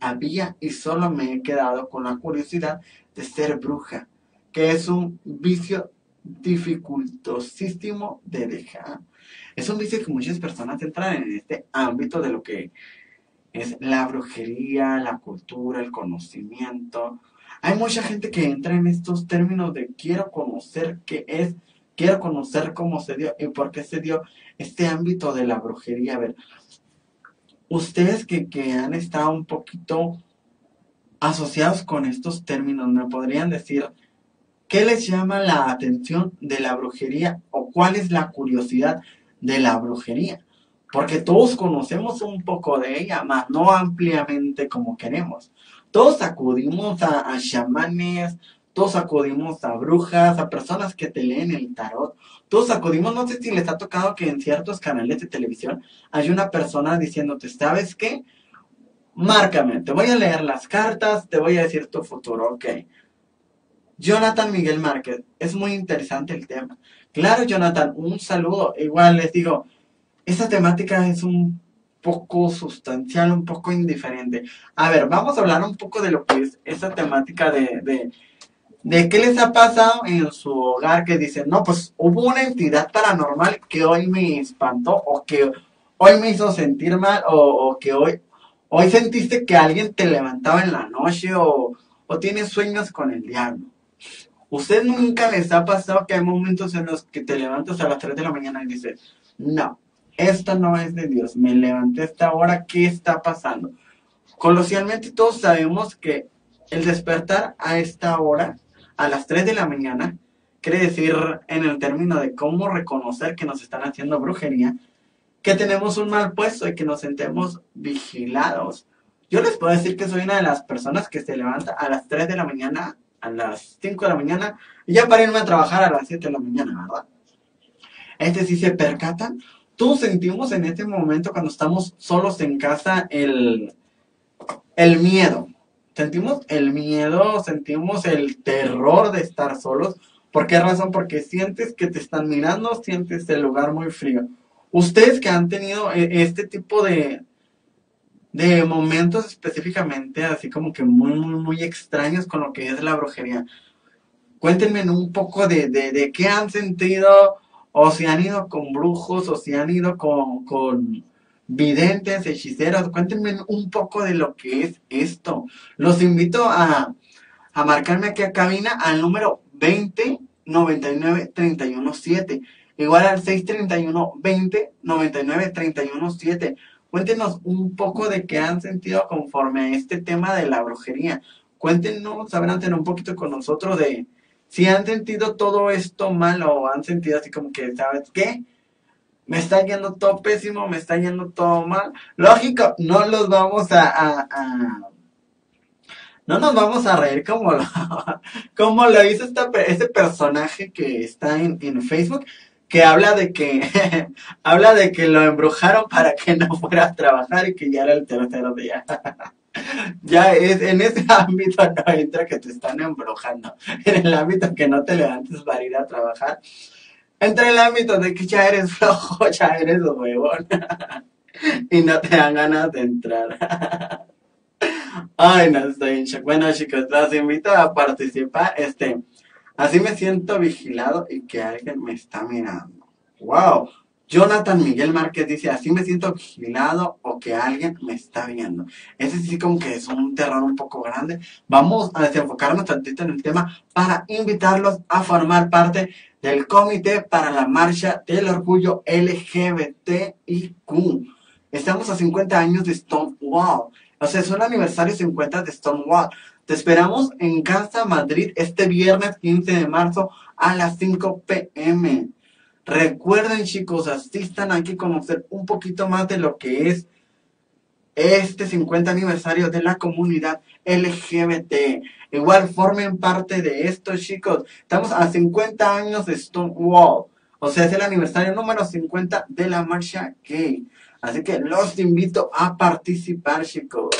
había y solo me he quedado con la curiosidad de ser bruja, que es un vicio dificultosísimo de dejar. Es un vicio que muchas personas entran en este ámbito de lo que es la brujería, la cultura, el conocimiento. Hay mucha gente que entra en estos términos de quiero conocer qué es, quiero conocer cómo se dio y por qué se dio este ámbito de la brujería. A ver, ustedes que, han estado un poquito asociados con estos términos, ¿me podrían decir qué les llama la atención de la brujería o cuál es la curiosidad de la brujería? Porque todos conocemos un poco de ella, más no ampliamente como queremos. Todos acudimos a, a chamanes, todos acudimos a brujas, a personas que te leen el tarot, todos acudimos, no sé si les ha tocado que en ciertos canales de televisión hay una persona diciéndote, ¿sabes qué? Márcame, te voy a leer las cartas, te voy a decir tu futuro, ok. Jonathan Miguel Márquez, es muy interesante el tema. Claro, Jonathan, un saludo. Igual les digo, esta temática es un poco sustancial, un poco indiferente. A ver, vamos a hablar un poco de lo que es esa temática de, de, qué les ha pasado en su hogar que dicen, no, pues hubo una entidad paranormal que hoy me espantó o que hoy me hizo sentir mal o, o que hoy, hoy sentiste que alguien te levantaba en la noche o, o tienes sueños con el diablo. ¿Usted nunca les ha pasado que hay momentos en los que te levantas a las 3 de la mañana y dices, no, esto no es de Dios, me levanté esta hora, ¿qué está pasando? Coloquialmente todos sabemos que el despertar a esta hora, a las 3 de la mañana, quiere decir en el término de cómo reconocer que nos están haciendo brujería, que tenemos un mal puesto y que nos sentemos vigilados. Yo les puedo decir que soy una de las personas que se levanta a las 3 de la mañana a las 5 de la mañana y ya para irme a trabajar a las 7 de la mañana, ¿verdad? Este sí se percatan. Todos sentimos en este momento cuando estamos solos en casa el, el miedo. Sentimos el miedo, sentimos el terror de estar solos. ¿Por qué razón? Porque sientes que te están mirando, sientes el lugar muy frío. Ustedes que han tenido e, este tipo de, de momentos específicamente así como que muy, muy, muy extraños con lo que es la brujería. Cuéntenme un poco de, de, de qué han sentido, o si han ido con brujos, o si han ido con, con videntes, hechiceros. Cuéntenme un poco de lo que es esto. Los invito a, a marcarme aquí a cabina al número 20 99 31 7. Igual al 631 20 99 31 7. Cuéntenos un poco de qué han sentido conforme a este tema de la brujería. Cuéntenos, sabrán tener un poquito con nosotros de si han sentido todo esto mal o han sentido así como que, ¿sabes qué? Me está yendo todo pésimo, me está yendo todo mal. Lógico, no los vamos a, no nos vamos a reír como lo, como lo hizo esta, ese personaje que está en, en Facebook, que habla de que habla de que lo embrujaron para que no fuera a trabajar y que ya era el tercer día. ya es en ese ámbito no entra que te están embrujando. En el ámbito que no te levantes para ir a trabajar. Entra el ámbito de que ya eres flojo, ya eres huevón. y no te dan ganas de entrar. Ay, no estoy en shock. Bueno, chicos, los invito a participar. Este, así me siento vigilado y que alguien me está mirando. ¡Wow! Jonathan Miguel Márquez dice, así me siento vigilado o que alguien me está viendo. Ese sí como que es un terror un poco grande. Vamos a desenfocarnos tantito en el tema para invitarlos a formar parte del Comité para la Marcha del Orgullo LGBTIQ. Estamos a 50 años de Stonewall. O sea, es un aniversario 50 de Stonewall. Te esperamos en Casa Madrid este viernes 15 de marzo a las 5 pm. Recuerden chicos, asistan aquí a conocer un poquito más de lo que es este 50 aniversario de la comunidad LGBT. Igual formen parte de esto chicos. Estamos a 50 años de Stonewall. O sea, es el aniversario número 50 de la marcha gay. Así que los invito a participar, chicos.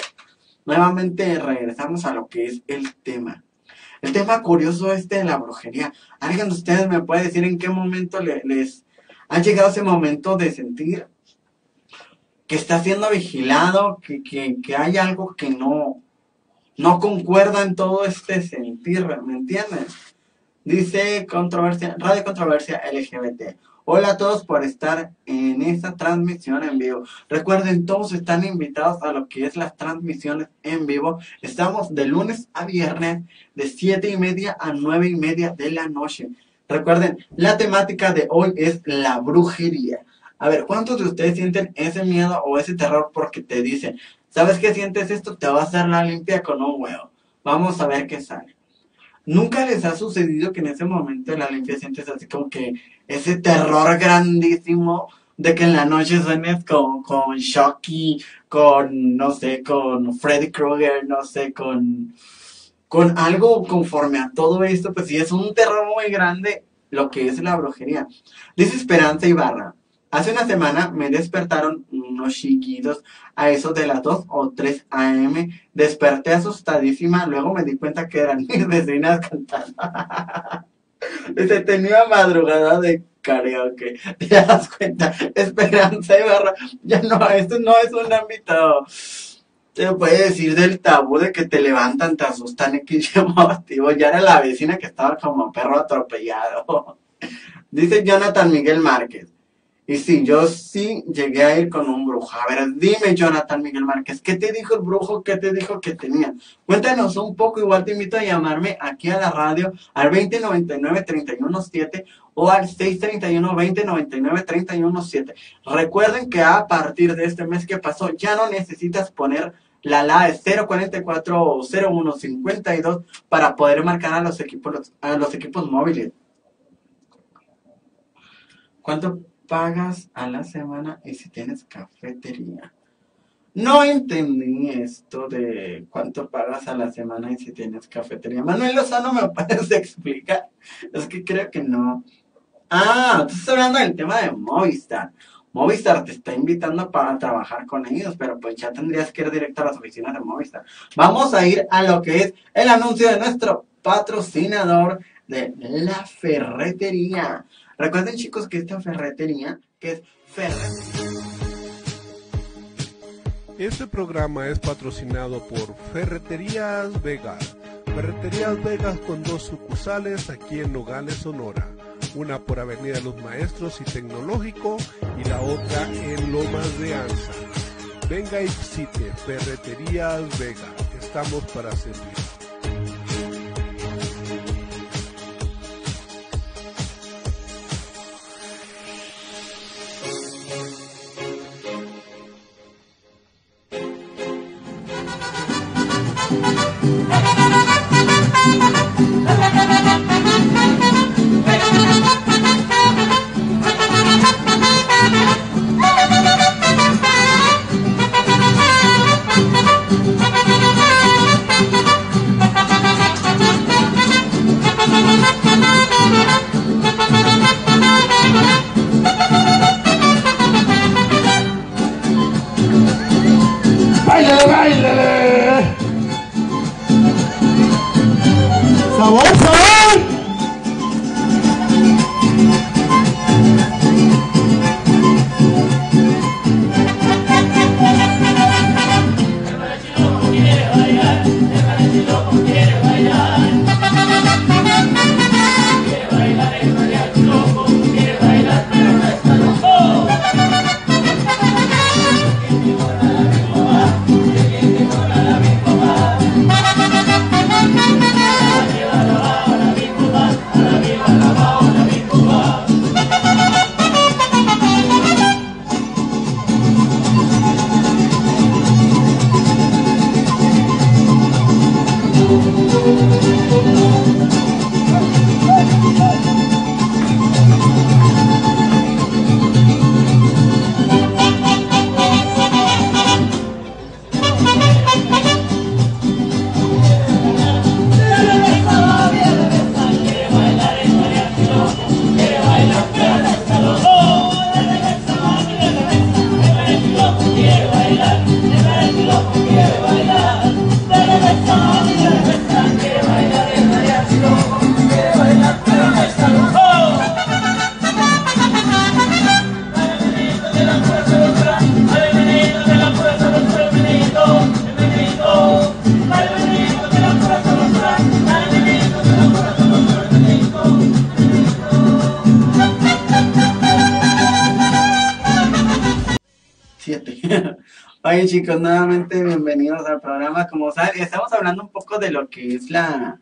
Nuevamente regresamos a lo que es el tema. El tema curioso este de la brujería. ¿Alguien de ustedes me puede decir en qué momento le- les ha llegado ese momento de sentir que está siendo vigilado, que, que, que hay algo que no, no concuerda en todo este sentir, ¿me entienden? Dice controversia, Radio Controversia LGBT. Hola a todos por estar en esta transmisión en vivo. Recuerden, todos están invitados a lo que es las transmisiones en vivo. Estamos de lunes a viernes de 7 y media a 9 y media de la noche. Recuerden, la temática de hoy es la brujería. A ver, ¿cuántos de ustedes sienten ese miedo o ese terror porque te dicen, ¿sabes qué sientes esto? Te va a hacer la limpia con un huevo. Vamos a ver qué sale. ¿Nunca les ha sucedido que en ese momento la limpia sientes así como que ese terror grandísimo de que en la noche suenes con, con Shocky, con, no sé, con Freddy Krueger, no sé, con, con algo conforme a todo esto? Pues sí, es un terror muy grande lo que es la brujería. Dice Esperanza Ibarra. Hace una semana me despertaron unos chiquitos a eso de las 2 o 3 a.m. Desperté asustadísima, luego me di cuenta que eran mis vecinas cantando. Dice, tenía madrugada de karaoke. ¿Te das cuenta? Esperanza Ibarra. Ya no, esto no es un ámbito. Te puede decir del tabú de que te levantan, te asustan y. Ya era la vecina que estaba como perro atropellado. Dice Jonathan Miguel Márquez. Y sí, yo sí llegué a ir con un brujo. A ver, dime, Jonathan Miguel Márquez, ¿qué te dijo el brujo? ¿Qué te dijo que tenía? Cuéntanos un poco, igual te invito a llamarme aquí a la radio al 2099-317 o al 631-2099-317. Recuerden que a partir de este mes que pasó ya no necesitas poner la LAE 044 o 0152 para poder marcar a los equipos, a los equipos móviles. ¿Cuánto pagas a la semana y si tienes cafetería? No entendí esto de cuánto pagas a la semana y si tienes cafetería. Manuel Lozano, ¿me puedes explicar? Es que creo que no. Ah, tú estás hablando del tema de Movistar. Movistar te está invitando para trabajar con ellos, pero pues ya tendrías que ir directo a las oficinas de Movistar. Vamos a ir a lo que es el anuncio de nuestro patrocinador de la ferretería. Recuerden chicos que esta ferretería, que es ferretería. Este programa es patrocinado por Ferreterías Vegas. Ferreterías Vegas con dos sucursales aquí en Nogales, Sonora. Una por Avenida Los Maestros y Tecnológico y la otra en Lomas de Anza. Venga y visite Ferreterías Vega. Estamos para servir. Oye chicos, nuevamente bienvenidos al programa. Como saben, estamos hablando un poco de lo que es la,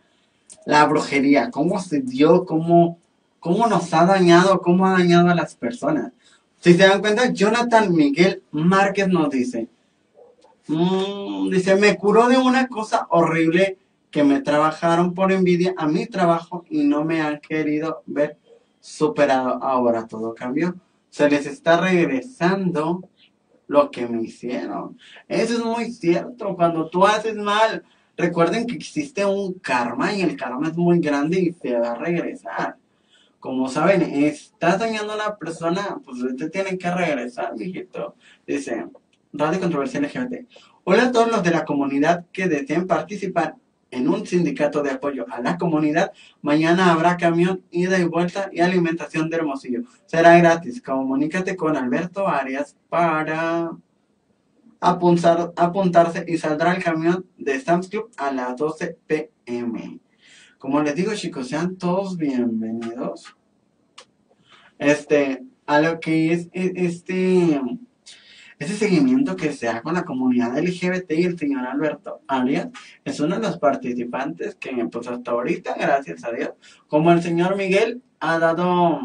la brujería, cómo se dio, cómo, cómo nos ha dañado, cómo ha dañado a las personas. Si se dan cuenta, Jonathan Miguel Márquez nos dice, mm, dice, me curó de una cosa horrible que me trabajaron por envidia a mi trabajo y no me han querido ver superado. Ahora todo cambió. Se les está regresando lo que me hicieron. Eso es muy cierto. Cuando tú haces mal, recuerden que existe un karma y el karma es muy grande y se va a regresar. Como saben, estás dañando a una persona, pues te tienen que regresar, mijito. Dice, Radio Controversial LGBT. Hola a todos los de la comunidad que deseen participar en un sindicato de apoyo a la comunidad. Mañana habrá camión, ida y vuelta y alimentación de Hermosillo. Será gratis. Comunícate con Alberto Arias para apuntar, apuntarse y saldrá el camión de Sam's Club a las 12 pm. Como les digo, chicos, sean todos bienvenidos. Este, a lo que es e- este, ese seguimiento que se da con la comunidad LGBT y el señor Alberto Arias es uno de los participantes que, pues hasta ahorita, gracias a Dios, como el señor Miguel ha dado,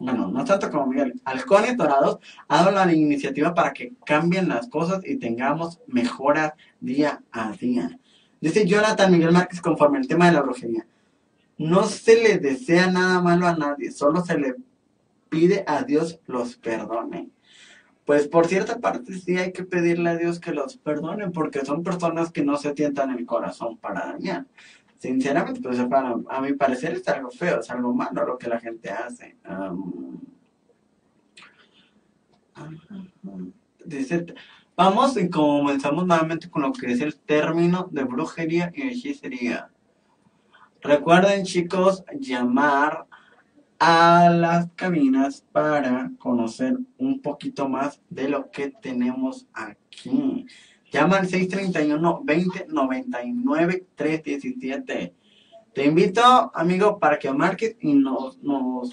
bueno, no tanto como Miguel, Halcones Dorados ha dado la iniciativa para que cambien las cosas y tengamos mejoras día a día. Dice Jonathan Miguel Márquez conforme al tema de la brujería. No se le desea nada malo a nadie, solo se le pide a Dios los perdone. Pues por cierta parte sí hay que pedirle a Dios que los perdone, porque son personas que no se tientan el corazón para dañar. Sinceramente, pues a mi parecer es algo feo, es algo malo lo que la gente hace. Dice, vamos y comenzamos nuevamente con lo que es el término de brujería y hechicería. Recuerden chicos llamar a las cabinas para conocer un poquito más de lo que tenemos aquí. Llama al 631 20 99 317. Te invito, amigo, para que marques y nos, nos,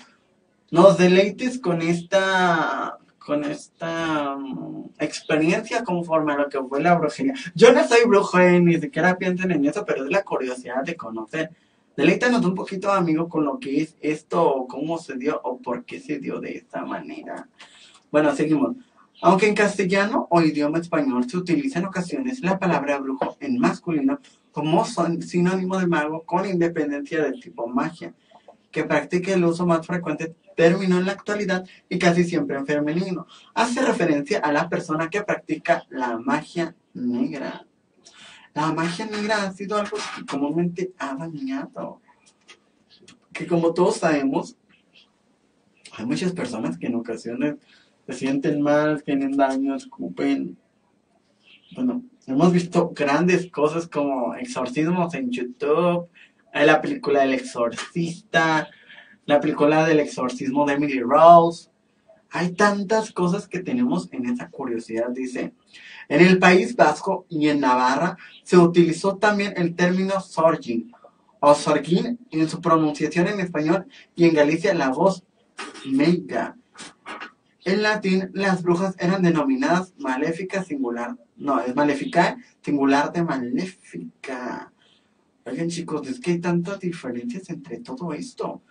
nos deleites con esta con esta mm, experiencia conforme a lo que fue la brujería. Yo no soy brujo, eh, ni siquiera piensen en eso, pero es la curiosidad de conocer. Deleítanos un poquito, amigo, con lo que es esto, cómo se dio o por qué se dio de esta manera. Bueno, seguimos. Aunque en castellano o idioma español se utiliza en ocasiones la palabra brujo en masculino como sinónimo de mago con independencia del tipo magia, que practica el uso más frecuente término en la actualidad y casi siempre en femenino. Hace referencia a la persona que practica la magia negra. La magia negra ha sido algo que comúnmente ha dañado. Que como todos sabemos, hay muchas personas que en ocasiones se sienten mal, tienen daños, escupen. Bueno, hemos visto grandes cosas como exorcismos en YouTube, hay la película del exorcista, la película del exorcismo de Emily Rose. Hay tantas cosas que tenemos en esa curiosidad, dice. En el País Vasco y en Navarra se utilizó también el término sorgin o sorgin en su pronunciación en español y en Galicia la voz meiga. En latín, las brujas eran denominadas maléfica singular. No, es maléfica singular de maléfica. Oigan, chicos, es que hay tantas diferencias entre todo esto.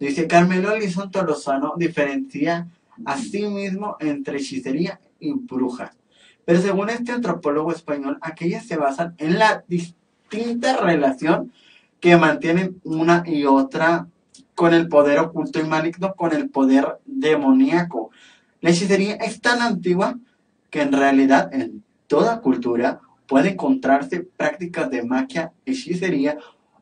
Dice Carmelo Lison Tolosano diferencia a sí mismo entre hechicería y bruja. Pero según este antropólogo español, aquellas se basan en la distinta relación que mantienen una y otra con el poder oculto y maligno, con el poder demoníaco. La hechicería es tan antigua que en realidad en toda cultura puede encontrarse prácticas de magia, hechicería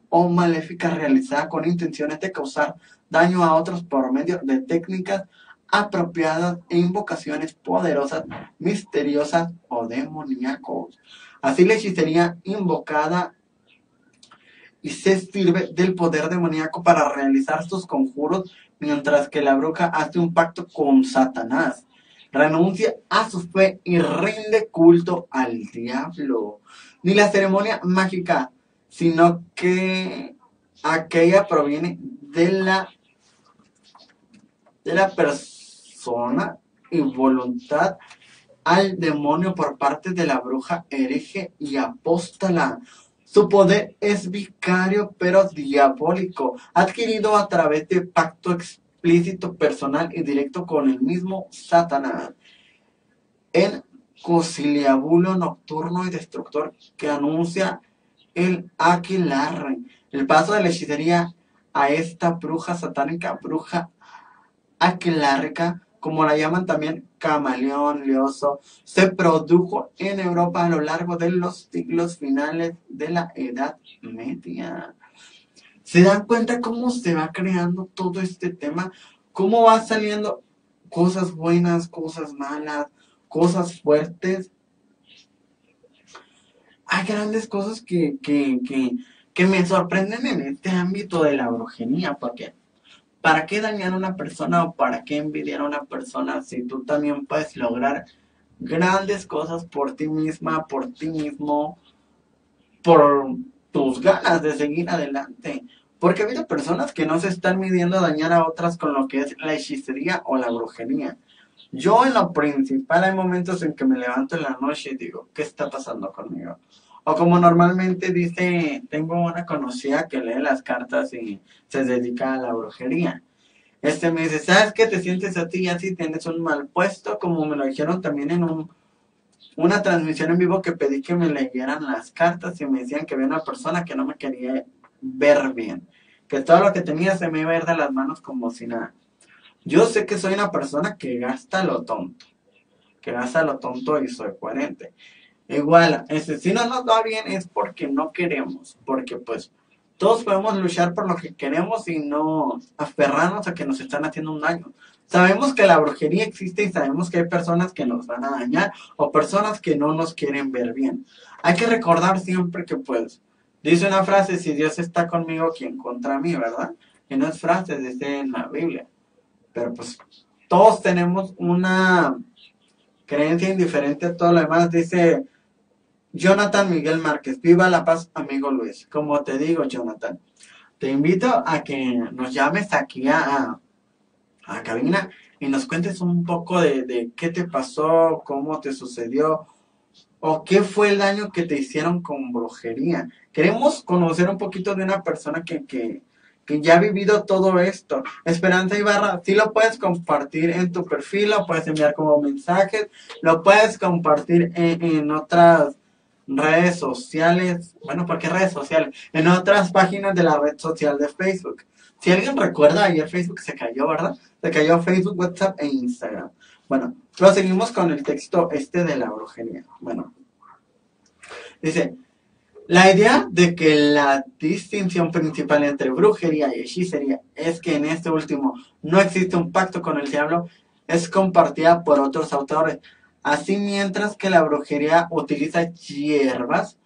o maléfica realizada con intenciones de causar daño a otros por medio de técnicas apropiadas e invocaciones poderosas, misteriosas o demoníacos. Así la hechicería invocada y se sirve del poder demoníaco para realizar sus conjuros, mientras que la bruja hace un pacto con Satanás, renuncia a su fe y rinde culto al diablo. Ni la ceremonia mágica, sino que aquella proviene de la de la persona y voluntad al demonio por parte de la bruja hereje y apóstala. Su poder es vicario pero diabólico, adquirido a través de pacto explícito, personal y directo con el mismo Satanás. El conciliabulo nocturno y destructor que anuncia el aquelarre, el paso de la hechicería a esta bruja satánica, bruja aquelárrica, como la llaman también camaleón, leoso, se produjo en Europa a lo largo de los siglos finales de la Edad Media. ¿Se dan cuenta cómo se va creando todo este tema? ¿Cómo va saliendo cosas buenas, cosas malas, cosas fuertes? hay grandes cosas que, que, que, que me sorprenden en este ámbito de la brujería, porque ¿para qué dañar a una persona o para qué envidiar a una persona si tú también puedes lograr grandes cosas por ti misma, por ti mismo, por tus ganas de seguir adelante? Porque ha habido personas que no se están midiendo a dañar a otras con lo que es la hechicería o la brujería. Yo en lo principal hay momentos en que me levanto en la noche y digo, ¿qué está pasando conmigo? O como normalmente dice, tengo una conocida que lee las cartas y se dedica a la brujería. Este me dice, ¿sabes qué te sientes a ti y así tienes un mal puesto? Como me lo dijeron también en un, una transmisión en vivo que pedí que me leyeran las cartas y me decían que había una persona que no me quería ver bien. Que todo lo que tenía se me iba a ir de las manos como si nada. Yo sé que soy una persona que gasta lo tonto. Que gasta lo tonto y soy coherente. Igual, ese, si no nos va bien es porque no queremos. Porque pues todos podemos luchar por lo que queremos y no aferrarnos a que nos están haciendo un daño. Sabemos que la brujería existe y sabemos que hay personas que nos van a dañar o personas que no nos quieren ver bien. Hay que recordar siempre que pues dice una frase, si Dios está conmigo, ¿quién contra mí? ¿Verdad? Y no es frase, dice en la Biblia. Pero pues todos tenemos una creencia indiferente a todo lo demás. Dice Jonathan Miguel Márquez, viva la paz, amigo Luis. Como te digo, Jonathan, te invito a que nos llames aquí a, a cabina y nos cuentes un poco de, de qué te pasó, cómo te sucedió o qué fue el daño que te hicieron con brujería. Queremos conocer un poquito de una persona que, que, que ya ha vivido todo esto. Esperanza Ibarra, sí lo puedes compartir en tu perfil, lo puedes enviar como mensajes, lo puedes compartir en, en otras redes sociales, bueno, ¿por qué redes sociales? En otras páginas de la red social de Facebook. Si alguien recuerda, ayer Facebook se cayó, ¿verdad? Se cayó Facebook, WhatsApp e Instagram. Bueno, proseguimos con el texto este de la brujería. Bueno, dice, la idea de que la distinción principal entre brujería y hechicería es que en este último no existe un pacto con el diablo es compartida por otros autores. Así mientras que la brujería utiliza hierbas,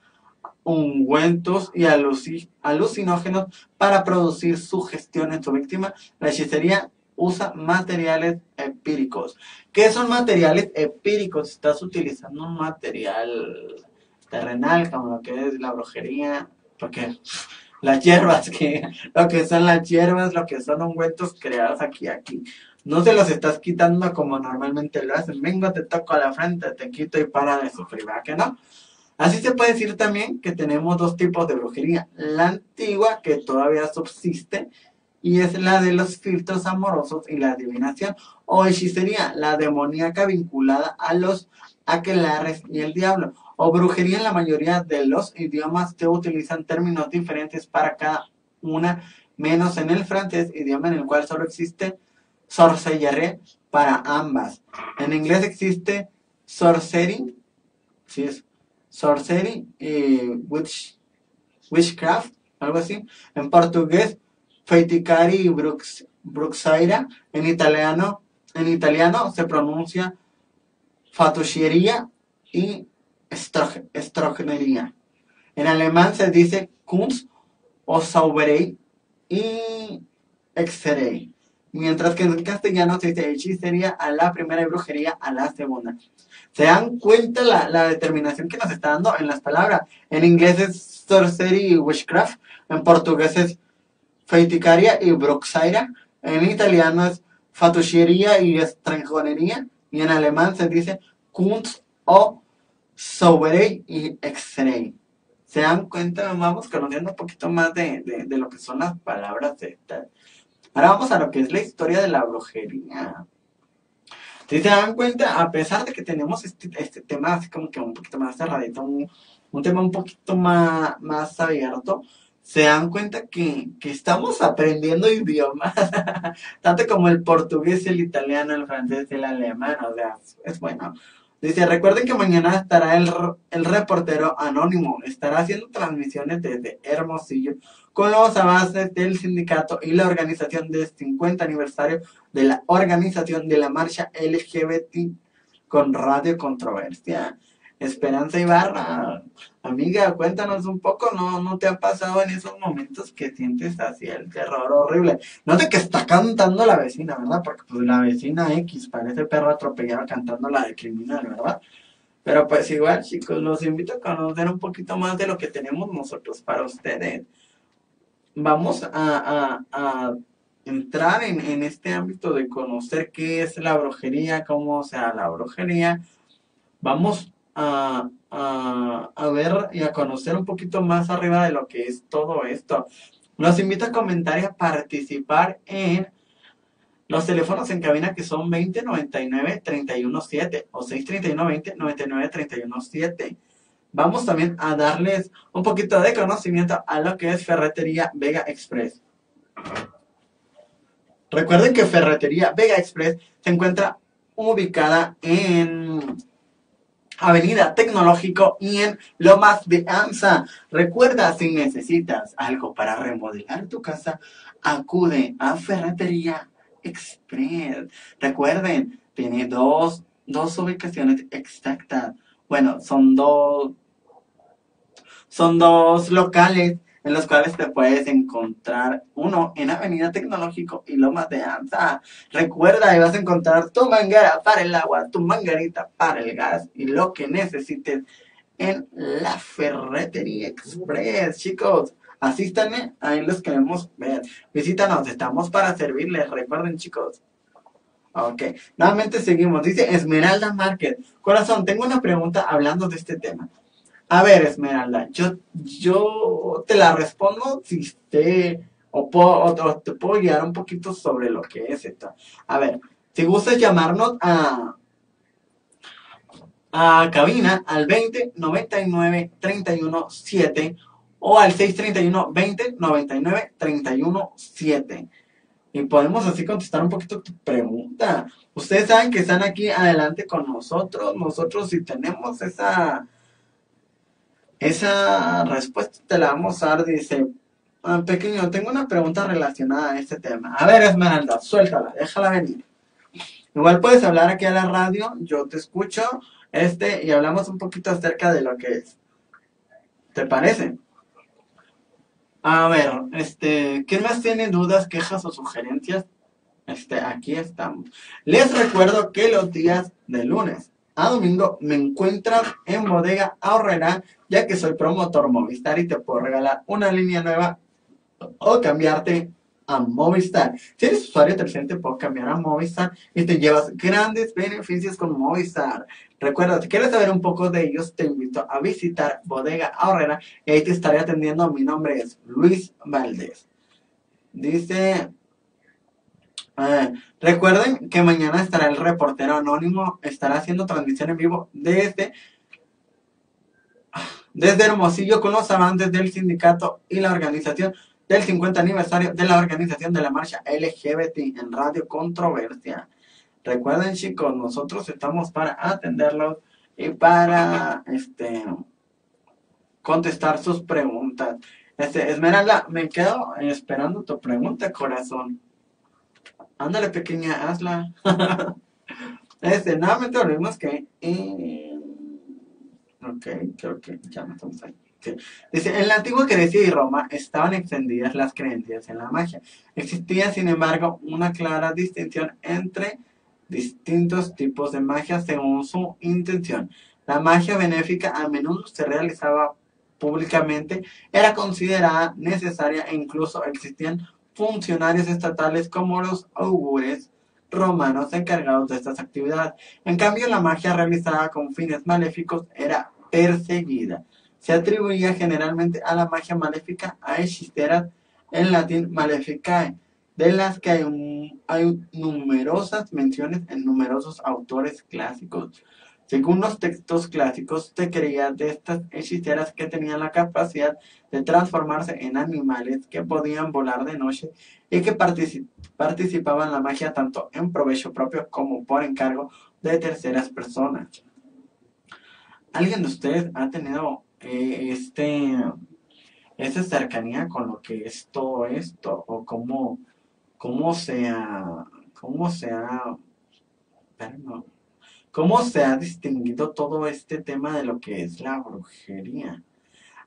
ungüentos y aluci- alucinógenos para producir sugestión en su víctima, la hechicería usa materiales empíricos. ¿Qué son materiales empíricos? Estás utilizando un material terrenal como lo que es la brujería, porque las hierbas, que, lo que son las hierbas, lo que son ungüentos creados aquí, aquí. No se los estás quitando como normalmente lo hacen. Vengo, te toco a la frente, te quito y para de sufrir, ¿verdad que no? Así se puede decir también que tenemos dos tipos de brujería. La antigua, que todavía subsiste, y es la de los filtros amorosos y la adivinación, o hechicería, la demoníaca vinculada a los aquelarres y el diablo, o brujería en la mayoría de los idiomas que utilizan términos diferentes para cada una, menos en el francés, idioma en el cual solo existe sorcellerie para ambas. En inglés existe sorcery, sí es sorcery y witch, witchcraft, algo así. En portugués, feiticari y brux, bruxaira. En italiano, en italiano se pronuncia fatuchería y estroge- estrogenería. En alemán se dice Kunst o Zauberei y Exerei. Mientras que en castellano se dice hechicería a la primera y brujería a la segunda. ¿Se dan cuenta la, la determinación que nos está dando en las palabras? En inglés es sorcery y witchcraft. En portugués es feiticaria y bruxaira. En italiano es fatuchería y estranjonería. Y en alemán se dice Kunst o Zauberei y Exerei. ¿Se dan cuenta? Vamos conociendo un poquito más de, de, de lo que son las palabras estas. Ahora vamos a lo que es la historia de la brujería. Si se dan cuenta, a pesar de que tenemos este, este tema así como que un poquito más cerradito, un, un tema un poquito más, más abierto, se dan cuenta que, que estamos aprendiendo idiomas, tanto como el portugués, el italiano, el francés, el alemán, o sea, es bueno. Dice, recuerden que mañana estará el, el reportero anónimo, estará haciendo transmisiones desde Hermosillo con los avances del sindicato y la organización del 50 aniversario de la organización de la marcha LGBT con Radio Controversia. Esperanza Ibarra, amiga, cuéntanos un poco, ¿no, ¿no te ha pasado en esos momentos que sientes así el terror horrible? No sé que está cantando la vecina, ¿verdad? Porque pues la vecina X parece perro atropellado cantando la de criminal, ¿verdad? Pero pues igual, chicos, los invito a conocer un poquito más de lo que tenemos nosotros para ustedes. Vamos a, a- a entrar en, en este ámbito de conocer qué es la brujería, cómo se da la brujería. Vamos a, a, a ver y a conocer un poquito más arriba de lo que es todo esto. Los invito a comentar y a participar en los teléfonos en cabina que son 2099-317 o 631-2099-317. Vamos también a darles un poquito de conocimiento a lo que es Ferretería Vega Express. Recuerden que Ferretería Vega Express se encuentra ubicada en Avenida Tecnológico y en Lomas de AMSA. Recuerda, si necesitas algo para remodelar tu casa, acude a Ferretería Express. Recuerden, tiene dos, dos ubicaciones exactas. Bueno, son dos, son dos locales en los cuales te puedes encontrar uno en Avenida Tecnológico y Lomas de AMSA. Recuerda, ahí vas a encontrar tu manguera para el agua, tu manguerita para el gas y lo que necesites en la Ferretería Express, chicos. Asístanme, ahí los queremos ver. Visítanos, estamos para servirles, recuerden, chicos. Ok, nuevamente seguimos. Dice Esmeralda Market. Corazón, tengo una pregunta hablando de este tema. A ver, Esmeralda, yo, te la respondo si te, o, puedo- te puedo guiar un poquito sobre lo que es esto. A ver, si gustas llamarnos a, a cabina al 20 99 31 7 o al 631 20 99 31 7. Y podemos así contestar un poquito tu pregunta. Ustedes saben que están aquí adelante con nosotros. Nosotros si tenemos esa esa respuesta te la vamos a dar, dice, "Ah, pequeño, tengo una pregunta relacionada a este tema. A ver, Esmeralda, suéltala, déjala venir. Igual puedes hablar aquí a la radio, yo te escucho, este, y hablamos un poquito acerca de lo que es. ¿Te parece? A ver, este, ¿quién más tiene dudas, quejas o sugerencias? Este, aquí estamos. Les recuerdo que los días de lunes a domingo me encuentran en Bodega Ahorrera, ya que soy promotor Movistar y te puedo regalar una línea nueva o cambiarte a Movistar. Si eres usuario terciario, te puedo cambiar a Movistar y te llevas grandes beneficios con Movistar. Recuerda, si quieres saber un poco de ellos, te invito a visitar Bodega Ahorrera y ahí te estaré atendiendo. Mi nombre es Luis Valdés. Dice, eh, recuerden que mañana estará el reportero anónimo, estará haciendo transmisión en vivo desde, desde Hermosillo con los avances del sindicato y la organización del 50 aniversario de la organización de la marcha LGBT en Radio Controversia. Recuerden chicos, nosotros estamos para atenderlos y para este contestar sus preguntas. Este, Esmeralda, me quedo esperando tu pregunta, corazón. Ándale, pequeña, hazla. este, nuevamente volvemos que. eh, ok, creo que ya no estamos ahí. Sí. Dice, en la antigua Grecia y Roma estaban extendidas las creencias en la magia. Existía, sin embargo, una clara distinción entre distintos tipos de magia según su intención. La magia benéfica a menudo se realizaba públicamente, era considerada necesaria e incluso existían funcionarios estatales como los augures romanos encargados de estas actividades. En cambio, la magia realizada con fines maléficos era perseguida. Se atribuía generalmente a la magia maléfica a hechiceras, en latín maleficae, de las que hay, hay numerosas menciones en numerosos autores clásicos. Según los textos clásicos, se creía de estas hechiceras que tenían la capacidad de transformarse en animales que podían volar de noche y que partici- participaban en la magia tanto en provecho propio como por encargo de terceras personas. ¿Alguien de ustedes ha tenido eh, este esa cercanía con lo que es todo esto? ¿O cómo, cómo se ha, cómo se ha, no. ¿Cómo se ha distinguido todo este tema de lo que es la brujería?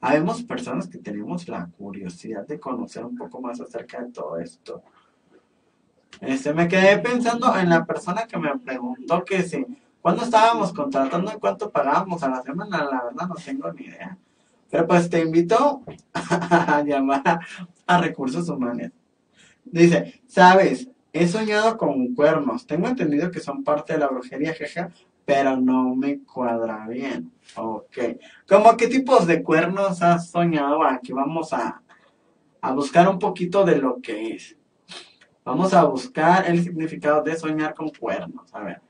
Habemos personas que tenemos la curiosidad de conocer un poco más acerca de todo esto. Este, me quedé pensando en la persona que me preguntó que si, cuando estábamos contratando y cuánto pagábamos a la semana, la verdad no tengo ni idea. Pero pues te invito a llamar a recursos humanos. Dice, sabes, he soñado con cuernos. Tengo entendido que son parte de la brujería, jeja, pero no me cuadra bien. Ok. ¿Cómo qué tipos de cuernos has soñado? Aquí vamos a, a buscar un poquito de lo que es. Vamos a buscar el significado de soñar con cuernos. A ver.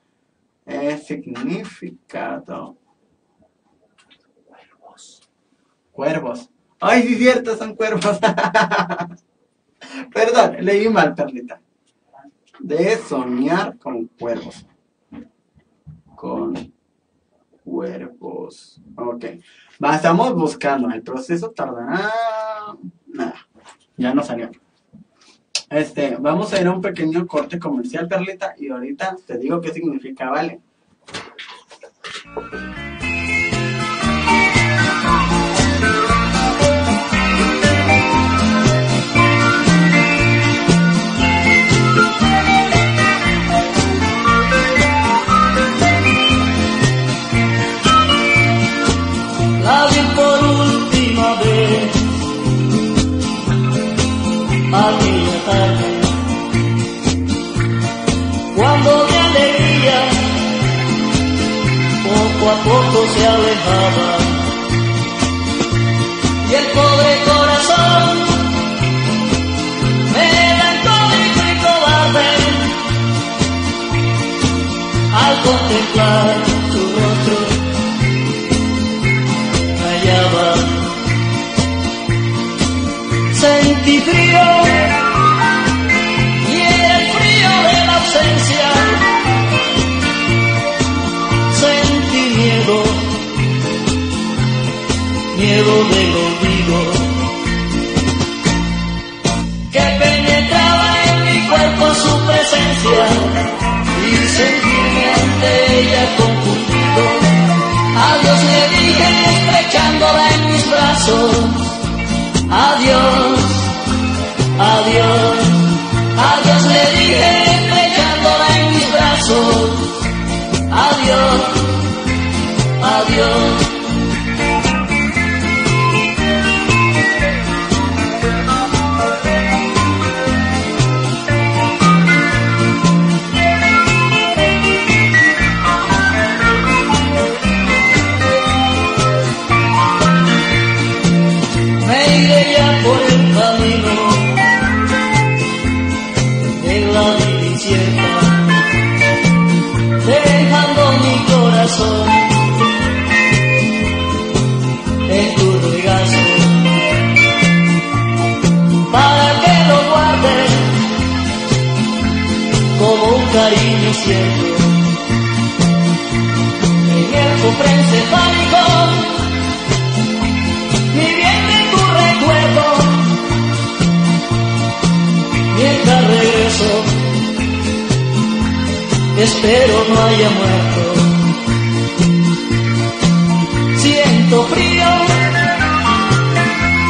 El significado. Cuervos. Ay, sí, cierto, son cuervos. Perdón, leí mal, Perlita. De soñar con cuervos. Con cuervos. Ok. Va, estamos buscando. El proceso tardará. Nada. Ya no salió. Este, vamos a ir a un pequeño corte comercial, Perlita, y ahorita te digo qué significa, ¿vale? Poco se alejaba. Y el pobre corazón melancólico y cobarde al contemplar su miedo del olvido que penetraba en mi cuerpo su presencia y sentirme ante ella confundido. Adiós le dije estrechándola en mis brazos. Adiós, adiós, adiós le dije estrechándola en mis brazos. Adiós, adiós. En el sufrence pánico mi bien de tu recuerdo, mientras regreso, espero no haya muerto. Siento frío,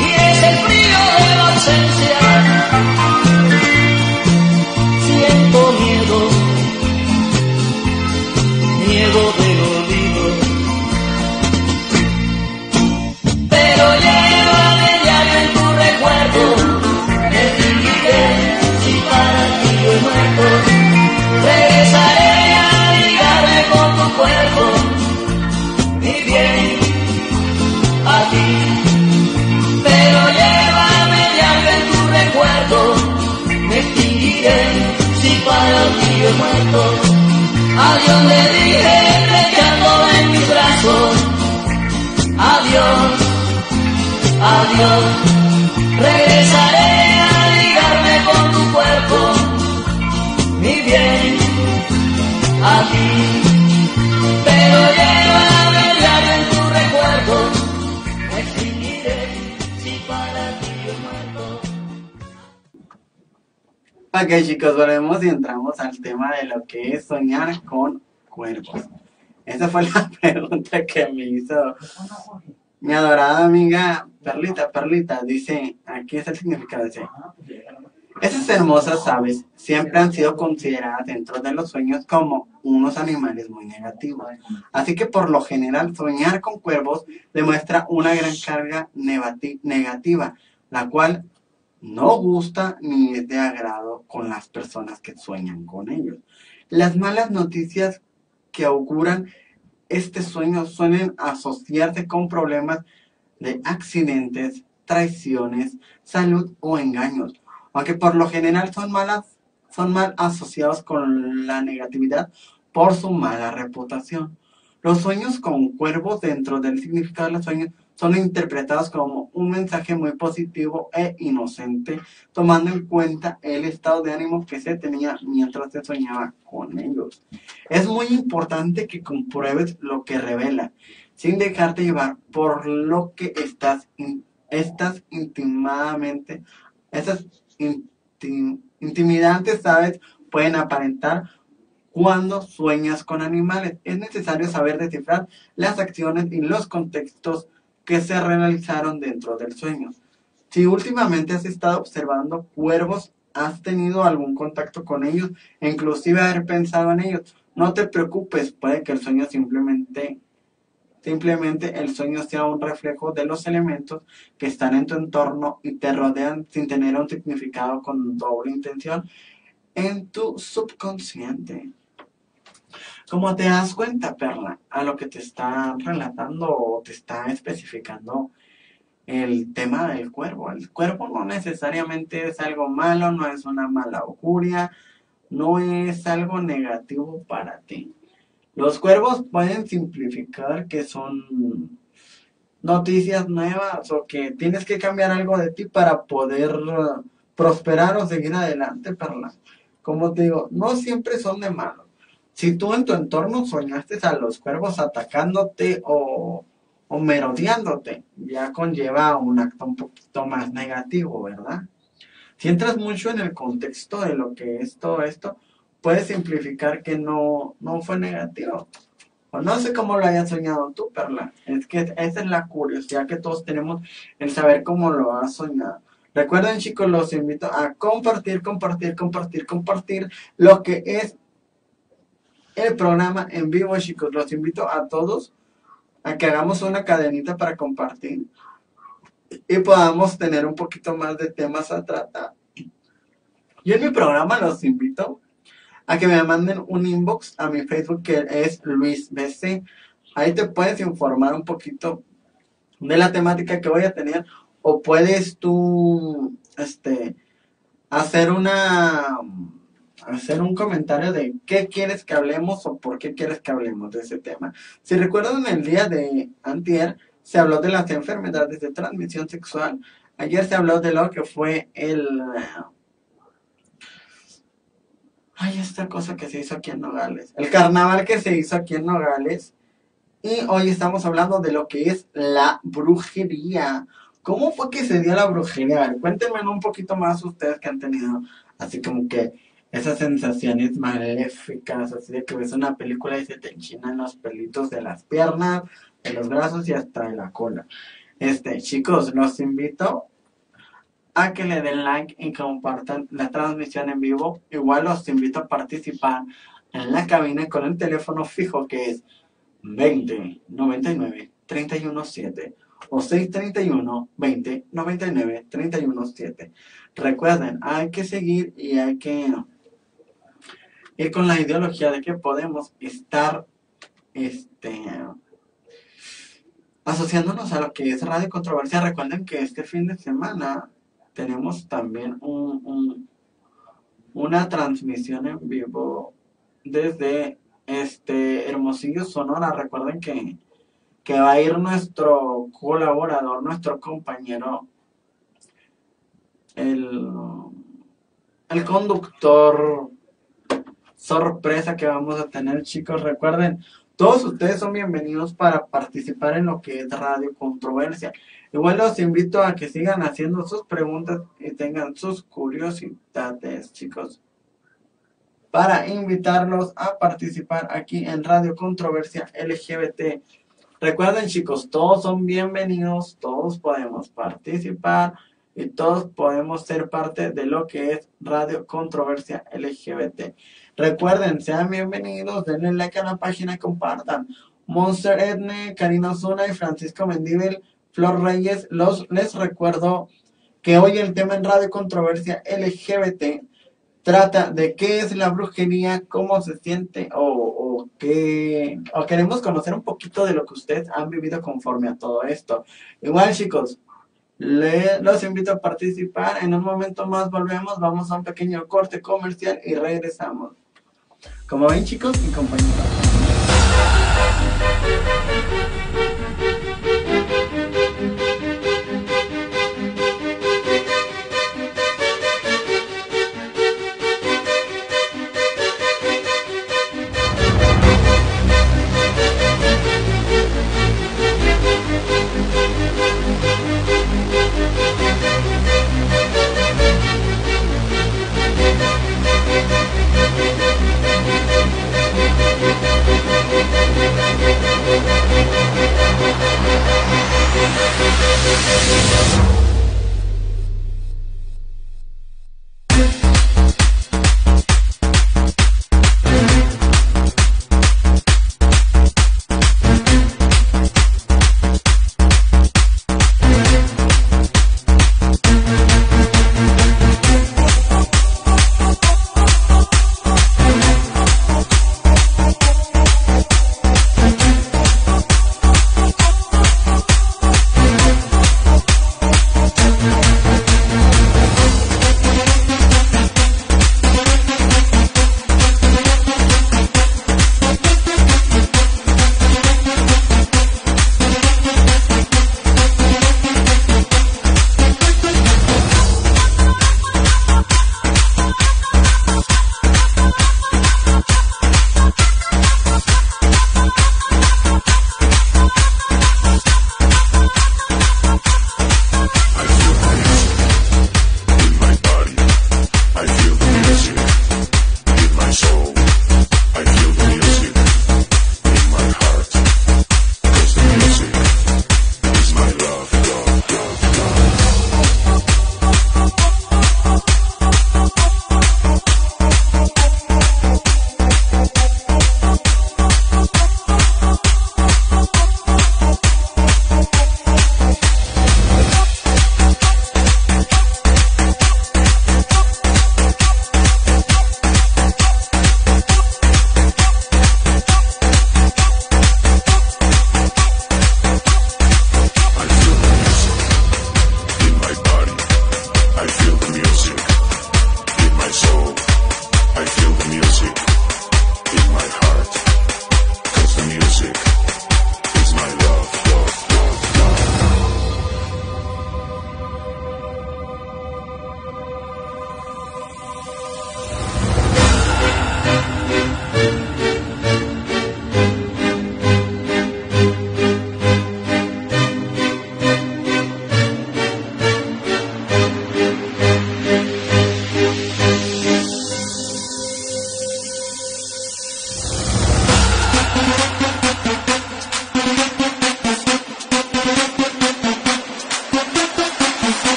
y es el frío de la ausencia. Para muerto. Adiós le dije, echándolo en mis brazos. Adiós adiós. Regresaré a ligarme con tu cuerpo, mi bien, a ti. Pero llévame Ok chicos, volvemos y entramos al tema de lo que es soñar con cuervos. Esa fue la pregunta que me hizo mi adorada amiga Perlita. Perlita dice, aquí es el significado, dice, esas hermosas aves siempre han sido consideradas dentro de los sueños como unos animales muy negativos. Así que por lo general soñar con cuervos demuestra una gran carga negati- negativa, la cual no gusta ni es de agrado con las personas que sueñan con ellos. Las malas noticias que auguran este sueño suelen asociarse con problemas de accidentes, traiciones, salud o engaños, aunque por lo general son malas, son mal asociados con la negatividad por su mala reputación. Los sueños con cuervos dentro del significado de los sueños son interpretados como un mensaje muy positivo e inocente, tomando en cuenta el estado de ánimo que se tenía mientras se soñaba con ellos. Es muy importante que compruebes lo que revela, sin dejarte llevar por lo que estás, in- estás intimadamente, esas inti- intimidantes, ¿sabes? Pueden aparentar cuando sueñas con animales. Es necesario saber descifrar las acciones y los contextos que se realizaron dentro del sueño. Si últimamente has estado observando cuervos, has tenido algún contacto con ellos, inclusive haber pensado en ellos, no te preocupes, puede que el sueño simplemente simplemente el sueño sea un reflejo de los elementos que están en tu entorno y te rodean sin tener un significado con doble intención en tu subconsciente. Como te das cuenta, Perla, a lo que te está relatando o te está especificando el tema del cuervo. El cuervo no necesariamente es algo malo, no es una mala auguria, no es algo negativo para ti. Los cuervos pueden simplificar que son noticias nuevas o que tienes que cambiar algo de ti para poder prosperar o seguir adelante, Perla. Como te digo, no siempre son de malo. Si tú en tu entorno soñaste a los cuervos atacándote o, o merodeándote, ya conlleva un acto un poquito más negativo, ¿verdad? Si entras mucho en el contexto de lo que es todo esto, puedes simplificar que no, no fue negativo. O no sé cómo lo hayas soñado tú, Perla. Es que esa es la curiosidad que todos tenemos, el saber cómo lo has soñado. Recuerden, chicos, los invito a compartir, compartir, compartir, compartir lo que es el programa en vivo, chicos. Los invito a todos a que hagamos una cadenita para compartir y podamos tener un poquito más de temas a tratar. Yo en mi programa los invito a que me manden un inbox a mi Facebook que es Luis BC. Ahí te puedes informar un poquito de la temática que voy a tener o puedes tú este hacer una hacer un comentario de qué quieres que hablemos o por qué quieres que hablemos de ese tema. Si recuerdan el día de antier se habló de las enfermedades de transmisión sexual. Ayer se habló de lo que fue el Ay, esta cosa que se hizo aquí en Nogales. El carnaval que se hizo aquí en Nogales. Y hoy estamos hablando de lo que es la brujería. ¿Cómo fue que se dio la brujería? A ver, cuéntenme un poquito más ustedes que han tenido así como que esas sensaciones maléficas, así de que ves una película y se te enchinan los pelitos de las piernas, de los brazos y hasta de la cola. Este, chicos, los invito a que le den like y compartan la transmisión en vivo. Igual los invito a participar en la cabina con el teléfono fijo que es 20 99 31 7 o 631 20 99 31 7. Recuerden, hay que seguir y hay que ir con la ideología de que podemos estar este asociándonos a lo que es Radio Controversia. Recuerden que este fin de semana tenemos también un, un- una transmisión en vivo desde este Hermosillo, Sonora. Recuerden que, que va a ir nuestro colaborador, nuestro compañero, el, el conductor sorpresa que vamos a tener, chicos. Recuerden, todos ustedes son bienvenidos para participar en lo que es Radio Controversia. Igual los invito a que sigan haciendo sus preguntas y tengan sus curiosidades, chicos. para invitarlos a participar aquí en Radio Controversia LGBT. Recuerden chicos, todos son bienvenidos, todos podemos participar y todos podemos ser parte de lo que es Radio Controversia LGBT. Recuerden, sean bienvenidos, denle like a la página compartan. Monster Edne, Karina Zuna y Francisco Mendíbel, Flor Reyes, los, les recuerdo que hoy el tema en Radio Controversia LGBT trata de qué es la brujería, cómo se siente o, o qué, o queremos conocer un poquito de lo que ustedes han vivido conforme a todo esto. Igual chicos, le- los invito a participar. En un momento más volvemos, vamos a un pequeño corte comercial y regresamos. Como ven chicos y compañeros.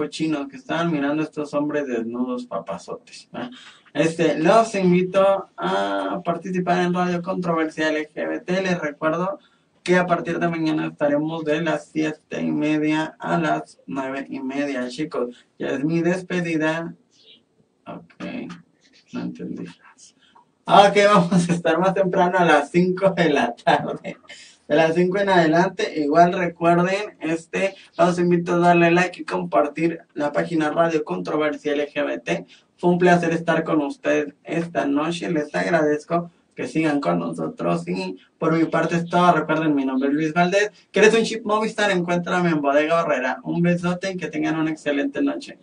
Cochinos que estaban mirando a estos hombres desnudos papazotes. Este, los invito a participar en Radio Controversia LGBT. Les recuerdo que a partir de mañana estaremos de las siete y media a las nueve y media, chicos. Ya es mi despedida. Ok, no entendí. Ok, vamos a estar más temprano a las 5 de la tarde. De las 5 en adelante, igual recuerden, este, los invito a darle like y compartir la página Radio Controversia LGBT. Fue un placer estar con ustedes esta noche. Les agradezco que sigan con nosotros. Y por mi parte es todo. Recuerden, mi nombre Luis Valdés. ¿Quieres un chip Movistar? Encuéntrame en Bodega Horrera. Un besote y que tengan una excelente noche.